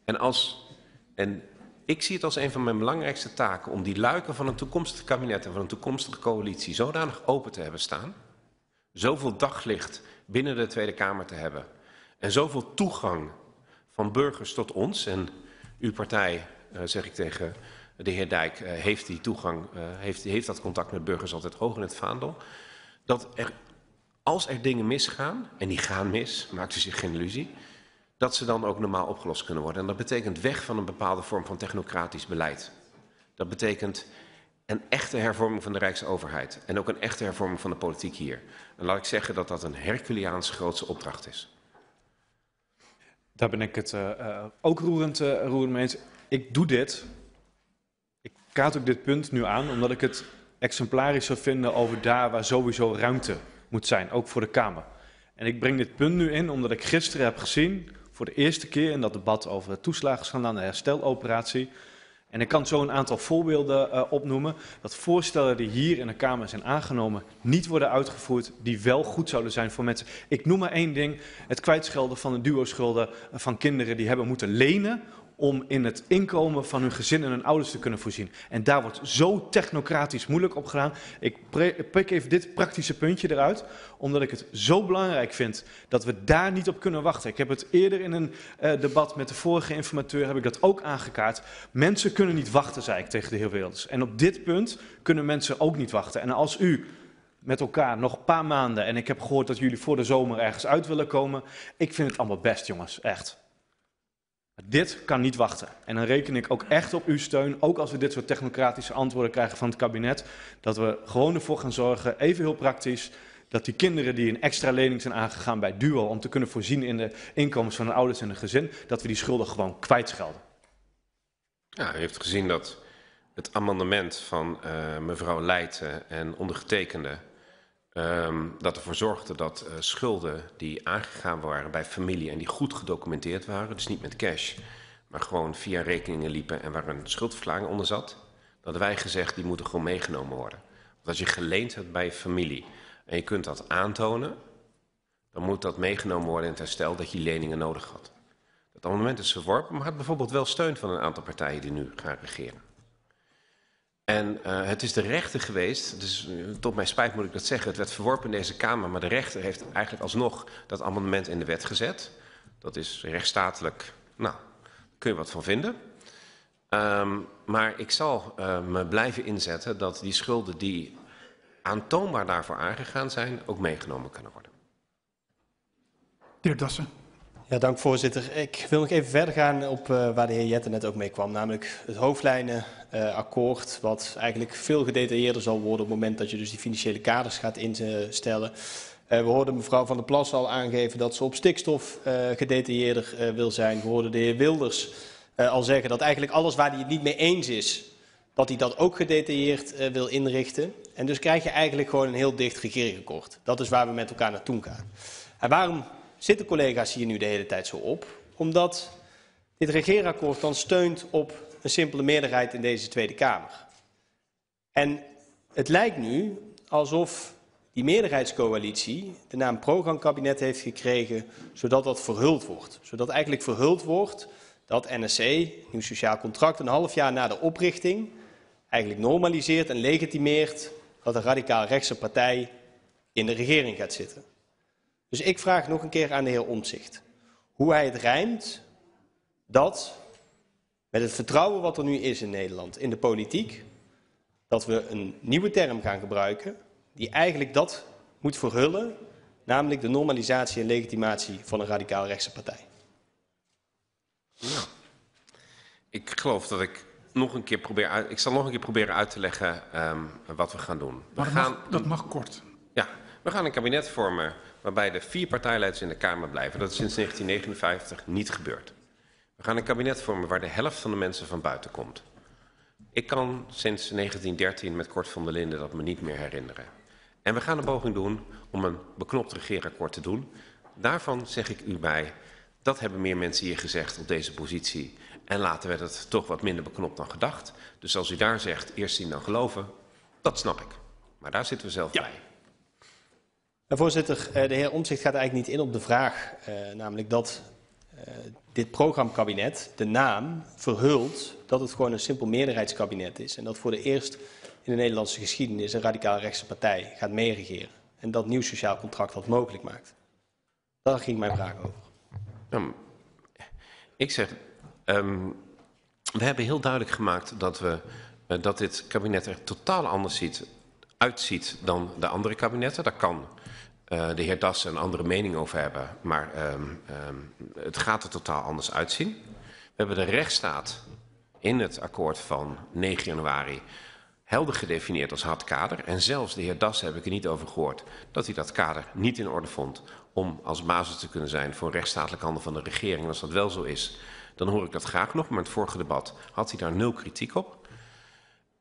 En, als, en ik zie het als een van mijn belangrijkste taken om die luiken van een toekomstig kabinet en van een toekomstige coalitie zodanig open te hebben staan, zoveel daglicht binnen de Tweede Kamer te hebben en zoveel toegang van burgers tot ons en uw partij, uh, zeg ik tegen de heer Dijk uh, heeft die toegang, uh, heeft, heeft dat contact met burgers altijd hoog in het vaandel. Dat als er dingen misgaan, en die gaan mis, maakt u zich geen illusie, dat ze dan ook normaal opgelost kunnen worden. En dat betekent weg van een bepaalde vorm van technocratisch beleid. Dat betekent een echte hervorming van de Rijksoverheid. En ook een echte hervorming van de politiek hier. En laat ik zeggen dat dat een Herculeaans grootse opdracht is. Daar ben ik het uh, ook roerend, uh, roerend mee eens. Ik doe dit kaart ook dit punt nu aan, omdat ik het exemplarisch zou vinden over daar waar sowieso ruimte moet zijn, ook voor de Kamer. En ik breng dit punt nu in omdat ik gisteren heb gezien, voor de eerste keer in dat debat over het toeslagenschandaal en de hersteloperatie, en ik kan zo een aantal voorbeelden uh, opnoemen, dat voorstellen die hier in de Kamer zijn aangenomen niet worden uitgevoerd, die wel goed zouden zijn voor mensen. Ik noem maar één ding, het kwijtschelden van de duo-schulden van kinderen die hebben moeten lenen om in het inkomen van hun gezin en hun ouders te kunnen voorzien. En daar wordt zo technocratisch moeilijk op gedaan. Ik pik even dit praktische puntje eruit, omdat ik het zo belangrijk vind dat we daar niet op kunnen wachten. Ik heb het eerder in een uh, debat met de vorige informateur heb ik dat ook aangekaart. Mensen kunnen niet wachten, zei ik tegen de heer Wilders. En op dit punt kunnen mensen ook niet wachten. En als u met elkaar nog een paar maanden, en ik heb gehoord dat jullie voor de zomer ergens uit willen komen, ik vind het allemaal best, jongens, echt. Dit kan niet wachten. En dan reken ik ook echt op uw steun, ook als we dit soort technocratische antwoorden krijgen van het kabinet, dat we gewoon ervoor gaan zorgen, even heel praktisch, dat die kinderen die een extra lening zijn aangegaan bij DUO om te kunnen voorzien in de inkomens van hun ouders en hun gezin, dat we die schulden gewoon kwijtschelden. Ja, u heeft gezien dat het amendement van uh, mevrouw Leijten en ondergetekende Um, dat ervoor zorgde dat uh, schulden die aangegaan waren bij familie en die goed gedocumenteerd waren, dus niet met cash, maar gewoon via rekeningen liepen en waar een schuldverklaring onder zat, dat wij gezegd die moeten gewoon meegenomen worden. Want als je geleend hebt bij familie en je kunt dat aantonen, dan moet dat meegenomen worden in het herstel dat je leningen nodig had. Dat amendement is verworpen, maar had bijvoorbeeld wel steun van een aantal partijen die nu gaan regeren. En uh, het is de rechter geweest, dus uh, tot mijn spijt moet ik dat zeggen, het werd verworpen in deze Kamer, maar de rechter heeft eigenlijk alsnog dat amendement in de wet gezet. Dat is rechtsstatelijk, nou, daar kun je wat van vinden. Um, maar ik zal uh, me blijven inzetten dat die schulden die aantoonbaar daarvoor aangegaan zijn, ook meegenomen kunnen worden. De heer Dassen. Ja, dank voorzitter. Ik wil nog even verder gaan op uh, waar de heer Jetten net ook mee kwam. Namelijk het hoofdlijnenakkoord, uh, wat eigenlijk veel gedetailleerder zal worden op het moment dat je dus die financiële kaders gaat instellen. Uh, we hoorden mevrouw Van der Plas al aangeven dat ze op stikstof gedetailleerder wil zijn. We hoorden de heer Wilders al zeggen dat eigenlijk alles waar hij niet mee eens is, dat hij dat ook gedetailleerd wil inrichten. En dus krijg je eigenlijk gewoon een heel dicht regeerakkoord. Dat is waar we met elkaar naartoe gaan. En waarom zitten collega's hier nu de hele tijd zo op? Omdat dit regeerakkoord dan steunt op een simpele meerderheid in deze Tweede Kamer. En het lijkt nu alsof die meerderheidscoalitie de naam programkabinet heeft gekregen, zodat dat verhuld wordt. Zodat eigenlijk verhuld wordt dat NSC, Nieuw Sociaal Contract, een half jaar na de oprichting eigenlijk normaliseert en legitimeert dat een radicaal rechtse partij in de regering gaat zitten. Dus ik vraag nog een keer aan de heer Omtzigt hoe hij het rijmt dat met het vertrouwen wat er nu is in Nederland in de politiek, dat we een nieuwe term gaan gebruiken die eigenlijk dat moet verhullen, namelijk de normalisatie en legitimatie van een radicaal rechtse partij. Nou, ik geloof dat ik nog een keer probeer uit, ik zal nog een keer proberen uit te leggen um, wat we gaan doen. We Maar dat, gaan, mag, dat mag kort. Ja, we gaan een kabinet vormen waarbij de vier partijleiders in de Kamer blijven. Dat is sinds 1959 niet gebeurd. We gaan een kabinet vormen waar de helft van de mensen van buiten komt. Ik kan sinds 1913 met Kort van der Linden dat me niet meer herinneren. En we gaan een poging doen om een beknopt regeerakkoord te doen. Daarvan zeg ik u bij, dat hebben meer mensen hier gezegd op deze positie. En later werd het toch wat minder beknopt dan gedacht. Dus als u daar zegt, eerst zien dan geloven, dat snap ik. Maar daar zitten we zelf ja. bij. En voorzitter, eh, de heer Omtzigt gaat eigenlijk niet in op de vraag, uh, namelijk dat uh, dit programmakabinet, de naam, verhult dat het gewoon een simpel meerderheidskabinet is. En dat voor de eerst in de Nederlandse geschiedenis een radicaal rechtse partij gaat meeregeren. En dat nieuw sociaal contract wat mogelijk maakt. Daar ging mijn vraag over. Um, ik zeg, um, we hebben heel duidelijk gemaakt dat, we, uh, dat dit kabinet er totaal anders ziet, uitziet dan de andere kabinetten. Dat kan uh, de heer Das een andere mening over hebben. Maar um, um, het gaat er totaal anders uitzien. We hebben de rechtsstaat in het akkoord van 9 januari helder gedefinieerd als hard kader. En zelfs de heer Das heb ik er niet over gehoord dat hij dat kader niet in orde vond om als basis te kunnen zijn voor een rechtsstatelijk handel van de regering. Als dat wel zo is, dan hoor ik dat graag nog. Maar in het vorige debat had hij daar nul kritiek op.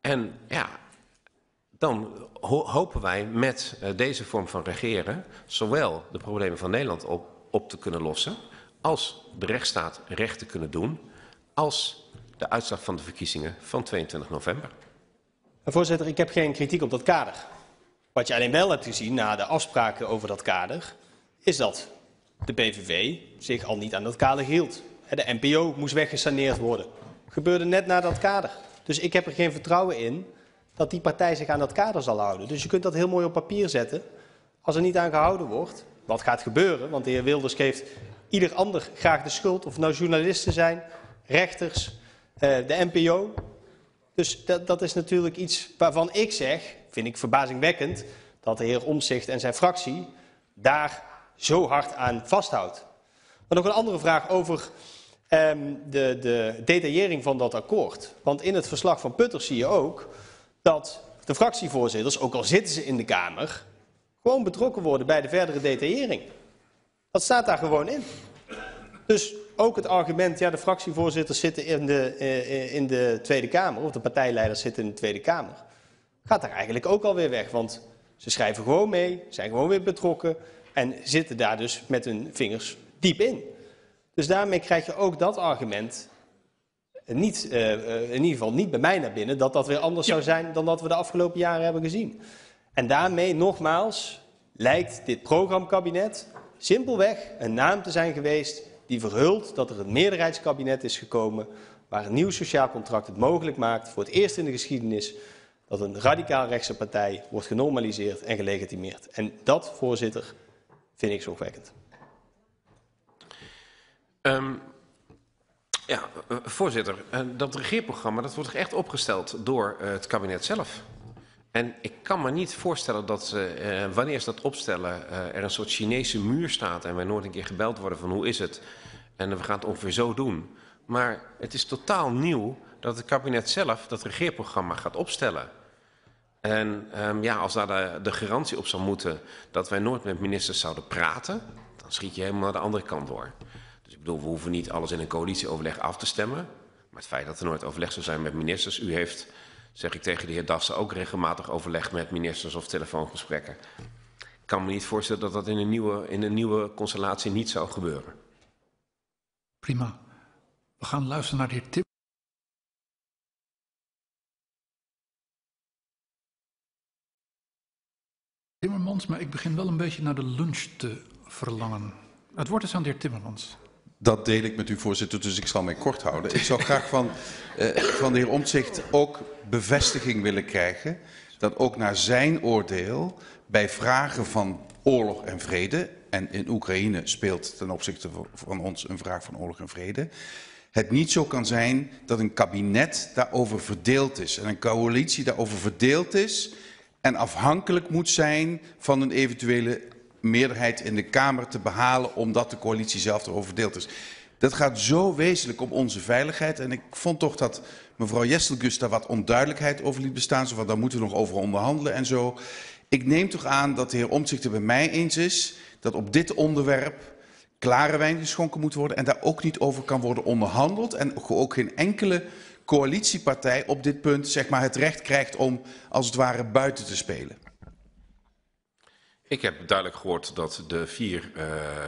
En ja, dan ho hopen wij met uh, deze vorm van regeren zowel de problemen van Nederland op, op te kunnen lossen, als de rechtsstaat recht te kunnen doen, als de uitslag van de verkiezingen van 22 november. Voorzitter, ik heb geen kritiek op dat kader. Wat je alleen wel hebt gezien na de afspraken over dat kader, is dat de PVV zich al niet aan dat kader hield. De NPO moest weggesaneerd worden. Gebeurde net na dat kader. Dus ik heb er geen vertrouwen in dat die partij zich aan dat kader zal houden. Dus je kunt dat heel mooi op papier zetten. Als er niet aan gehouden wordt, wat gaat gebeuren? Want de heer Wilders geeft ieder ander graag de schuld. Of nou journalisten zijn, rechters, uh, de NPO. Dus dat, dat is natuurlijk iets waarvan ik zeg, vind ik verbazingwekkend, dat de heer Omzicht en zijn fractie daar zo hard aan vasthoudt. Maar nog een andere vraag over um, de, de detaillering van dat akkoord. Want in het verslag van Putters zie je ook dat de fractievoorzitters, ook al zitten ze in de Kamer, gewoon betrokken worden bij de verdere detaillering. Dat staat daar gewoon in. Dus ook het argument, ja, de fractievoorzitters zitten in de, uh, in de Tweede Kamer, of de partijleiders zitten in de Tweede Kamer, gaat daar eigenlijk ook alweer weg. Want ze schrijven gewoon mee, zijn gewoon weer betrokken en zitten daar dus met hun vingers diep in. Dus daarmee krijg je ook dat argument niet, uh, in ieder geval niet bij mij naar binnen, dat dat weer anders ja. zou zijn dan dat we de afgelopen jaren hebben gezien. En daarmee, nogmaals, lijkt dit programmakabinet simpelweg een naam te zijn geweest die verhult dat er een meerderheidskabinet is gekomen waar een nieuw sociaal contract het mogelijk maakt voor het eerst in de geschiedenis dat een radicaal rechtse partij wordt genormaliseerd en gelegitimeerd. En dat, voorzitter, vind ik zorgwekkend. Um, ja, uh, voorzitter, uh, dat regeerprogramma dat wordt echt opgesteld door uh, het kabinet zelf. En ik kan me niet voorstellen dat uh, wanneer ze dat opstellen er een soort Chinese muur staat en wij nooit een keer gebeld worden van hoe is het en we gaan het ongeveer zo doen. Maar het is totaal nieuw dat het kabinet zelf dat regeerprogramma gaat opstellen. En um, ja, als daar de, de garantie op zou moeten dat wij nooit met ministers zouden praten, dan schiet je helemaal naar de andere kant door. Ik bedoel, we hoeven niet alles in een coalitieoverleg af te stemmen. Maar het feit dat er nooit overleg zou zijn met ministers, u heeft zeg ik tegen de heer Dassen, ook regelmatig overleg met ministers of telefoongesprekken. Ik kan me niet voorstellen dat dat in een nieuwe, in een nieuwe constellatie niet zou gebeuren. Prima. We gaan luisteren naar de heer Tim. Timmermans, maar ik begin wel een beetje naar de lunch te verlangen. Het woord is aan de heer Timmermans. Dat deel ik met u, voorzitter, dus ik zal mij kort houden. Ik zou graag van, uh, van de heer Omtzigt ook bevestiging willen krijgen dat ook naar zijn oordeel bij vragen van oorlog en vrede, en in Oekraïne speelt ten opzichte van ons een vraag van oorlog en vrede, het niet zo kan zijn dat een kabinet daarover verdeeld is en een coalitie daarover verdeeld is en afhankelijk moet zijn van een eventuele meerderheid in de Kamer te behalen omdat de coalitie zelf erover verdeeld is. Dat gaat zo wezenlijk om onze veiligheid. En ik vond toch dat mevrouw Jesselgus daar wat onduidelijkheid over liet bestaan. Zo van, daar moeten we nog over onderhandelen en zo. Ik neem toch aan dat de heer Omtzigt er bij mij eens is dat op dit onderwerp klare wijn geschonken moet worden en daar ook niet over kan worden onderhandeld. En ook geen enkele coalitiepartij op dit punt zeg maar, het recht krijgt om als het ware buiten te spelen. Ik heb duidelijk gehoord dat de vier uh,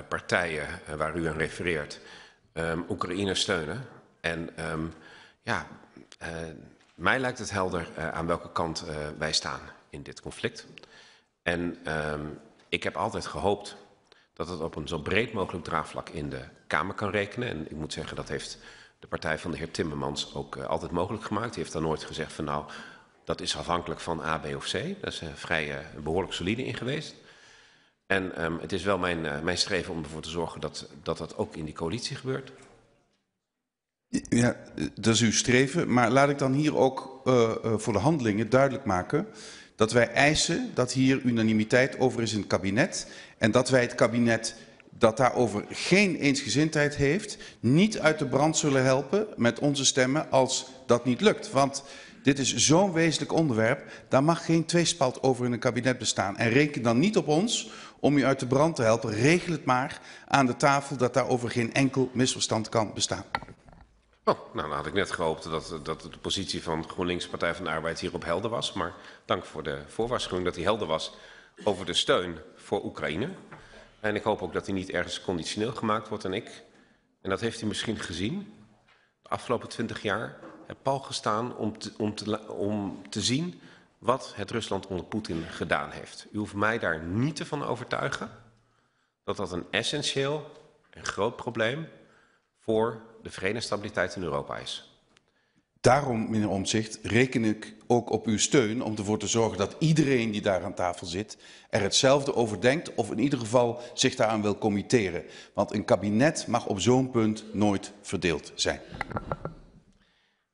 partijen uh, waar u aan refereert um, Oekraïne steunen. En um, ja, uh, mij lijkt het helder aan welke kant wij staan in dit conflict. En um, ik heb altijd gehoopt dat het op een zo breed mogelijk draagvlak in de Kamer kan rekenen. En ik moet zeggen, dat heeft de partij van de heer Timmermans ook altijd mogelijk gemaakt. Die heeft daar nooit gezegd van nou, dat is afhankelijk van A, B of C. Daar is vrij behoorlijk solide in geweest. En um, het is wel mijn, uh, mijn streven om ervoor te zorgen dat, dat dat ook in die coalitie gebeurt. Ja, dat is uw streven. Maar laat ik dan hier ook uh, uh, voor de handelingen duidelijk maken dat wij eisen dat hier unanimiteit over is in het kabinet. En dat wij het kabinet dat daarover geen eensgezindheid heeft, niet uit de brand zullen helpen met onze stemmen als dat niet lukt. Want dit is zo'n wezenlijk onderwerp, daar mag geen tweespalt over in een kabinet bestaan. En reken dan niet op ons om u uit de brand te helpen. Regel het maar aan de tafel dat daarover geen enkel misverstand kan bestaan. Oh, nou, dan had ik net gehoopt dat, dat de positie van GroenLinks Partij van de Arbeid hierop helder was. Maar dank voor de voorwaarschuwing dat hij helder was over de steun voor Oekraïne. En ik hoop ook dat hij niet ergens conditioneel gemaakt wordt. En ik, en dat heeft hij misschien gezien, de afgelopen twintig jaar, heb Paul gestaan om om om te zien wat het Rusland onder Poetin gedaan heeft. U hoeft mij daar niet te van overtuigen dat dat een essentieel en groot probleem voor de vrede en stabiliteit in Europa is. Daarom, meneer Omtzigt, reken ik ook op uw steun om ervoor te zorgen dat iedereen die daar aan tafel zit er hetzelfde over denkt of in ieder geval zich daaraan wil committeren. Want een kabinet mag op zo'n punt nooit verdeeld zijn.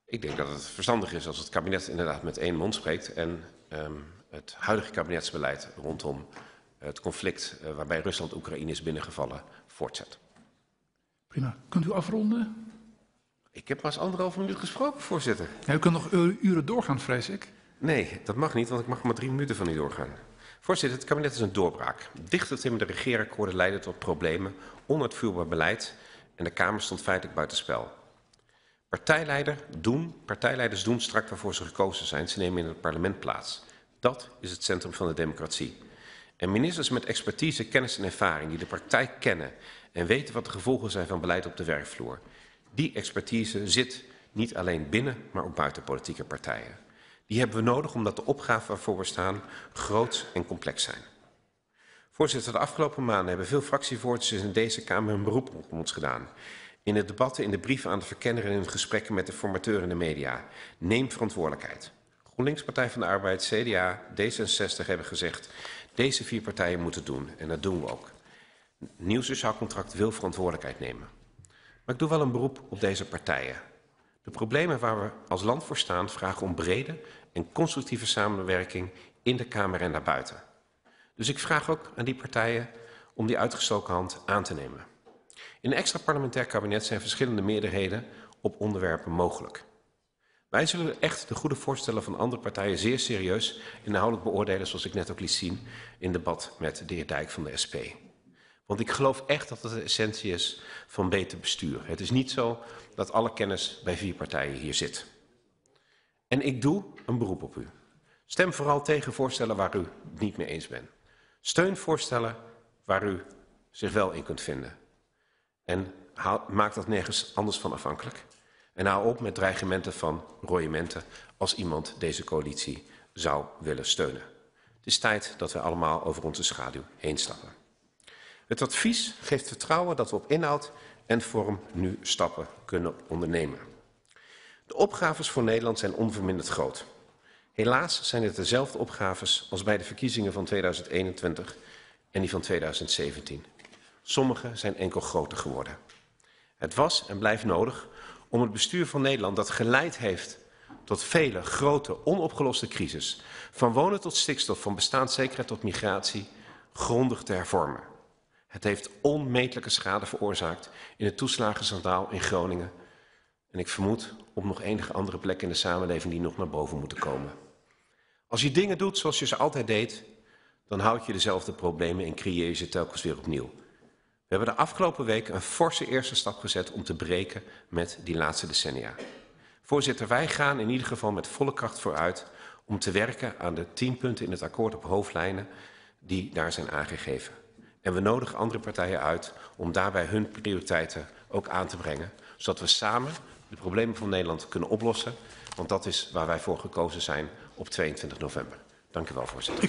Ik denk dat het verstandig is als het kabinet inderdaad met één mond spreekt en um, het huidige kabinetsbeleid rondom het conflict uh, waarbij Rusland Oekraïne is binnengevallen voortzet. Prima. Kunt u afronden? Ik heb pas anderhalve minuut gesproken, voorzitter. Ja, u kunt nog uren doorgaan, vrees ik. Nee, dat mag niet, want ik mag maar drie minuten van u doorgaan. Voorzitter, het kabinet is een doorbraak. Dichter in de regeerakkoorden leidde tot problemen, onuitvoerbaar beleid en de Kamer stond feitelijk buitenspel. Partijleider doen, partijleiders doen strak waarvoor ze gekozen zijn. Ze nemen in het parlement plaats. Dat is het centrum van de democratie. En ministers met expertise, kennis en ervaring die de praktijk kennen en weten wat de gevolgen zijn van beleid op de werkvloer. Die expertise zit niet alleen binnen, maar ook buiten politieke partijen. Die hebben we nodig omdat de opgaven waarvoor we staan groot en complex zijn. Voorzitter, de afgelopen maanden hebben veel fractievoorzitters in deze Kamer een beroep op ons gedaan. In de debatten, in de brieven aan de verkenner en in gesprekken met de formateur in de media. Neem verantwoordelijkheid. GroenLinks, Partij van de Arbeid, CDA, D66 hebben gezegd... deze vier partijen moeten doen. En dat doen we ook. Nieuw sociaal contract wil verantwoordelijkheid nemen. Maar ik doe wel een beroep op deze partijen. De problemen waar we als land voor staan vragen om brede en constructieve samenwerking in de Kamer en daarbuiten. Dus ik vraag ook aan die partijen om die uitgestoken hand aan te nemen. In een extra parlementair kabinet zijn verschillende meerderheden op onderwerpen mogelijk. Wij zullen echt de goede voorstellen van andere partijen zeer serieus inhoudelijk beoordelen, zoals ik net ook liet zien in debat met de heer Dijk van de SP. Want ik geloof echt dat het de essentie is van beter bestuur. Het is niet zo dat alle kennis bij vier partijen hier zit. En ik doe een beroep op u. Stem vooral tegen voorstellen waar u niet mee eens bent. Steun voorstellen waar u zich wel in kunt vinden. En haal, maak dat nergens anders van afhankelijk. En hou op met dreigementen van royementen als iemand deze coalitie zou willen steunen. Het is tijd dat we allemaal over onze schaduw heen stappen. Het advies geeft vertrouwen dat we op inhoud en vorm nu stappen kunnen ondernemen. De opgaves voor Nederland zijn onverminderd groot. Helaas zijn het dezelfde opgaves als bij de verkiezingen van 2021 en die van 2017. Sommige zijn enkel groter geworden. Het was en blijft nodig om het bestuur van Nederland dat geleid heeft tot vele grote onopgeloste crisis, van wonen tot stikstof, van bestaanszekerheid tot migratie, grondig te hervormen. Het heeft onmetelijke schade veroorzaakt in het toeslagenschandaal in Groningen. En ik vermoed op nog enige andere plekken in de samenleving die nog naar boven moeten komen. Als je dingen doet zoals je ze altijd deed, dan houd je dezelfde problemen en creëer je ze telkens weer opnieuw. We hebben de afgelopen week een forse eerste stap gezet om te breken met die laatste decennia. Voorzitter, wij gaan in ieder geval met volle kracht vooruit om te werken aan de tien punten in het akkoord op hoofdlijnen die daar zijn aangegeven. En we nodigen andere partijen uit om daarbij hun prioriteiten ook aan te brengen, zodat we samen de problemen van Nederland kunnen oplossen. Want dat is waar wij voor gekozen zijn op 22 november. Dank u wel, voorzitter.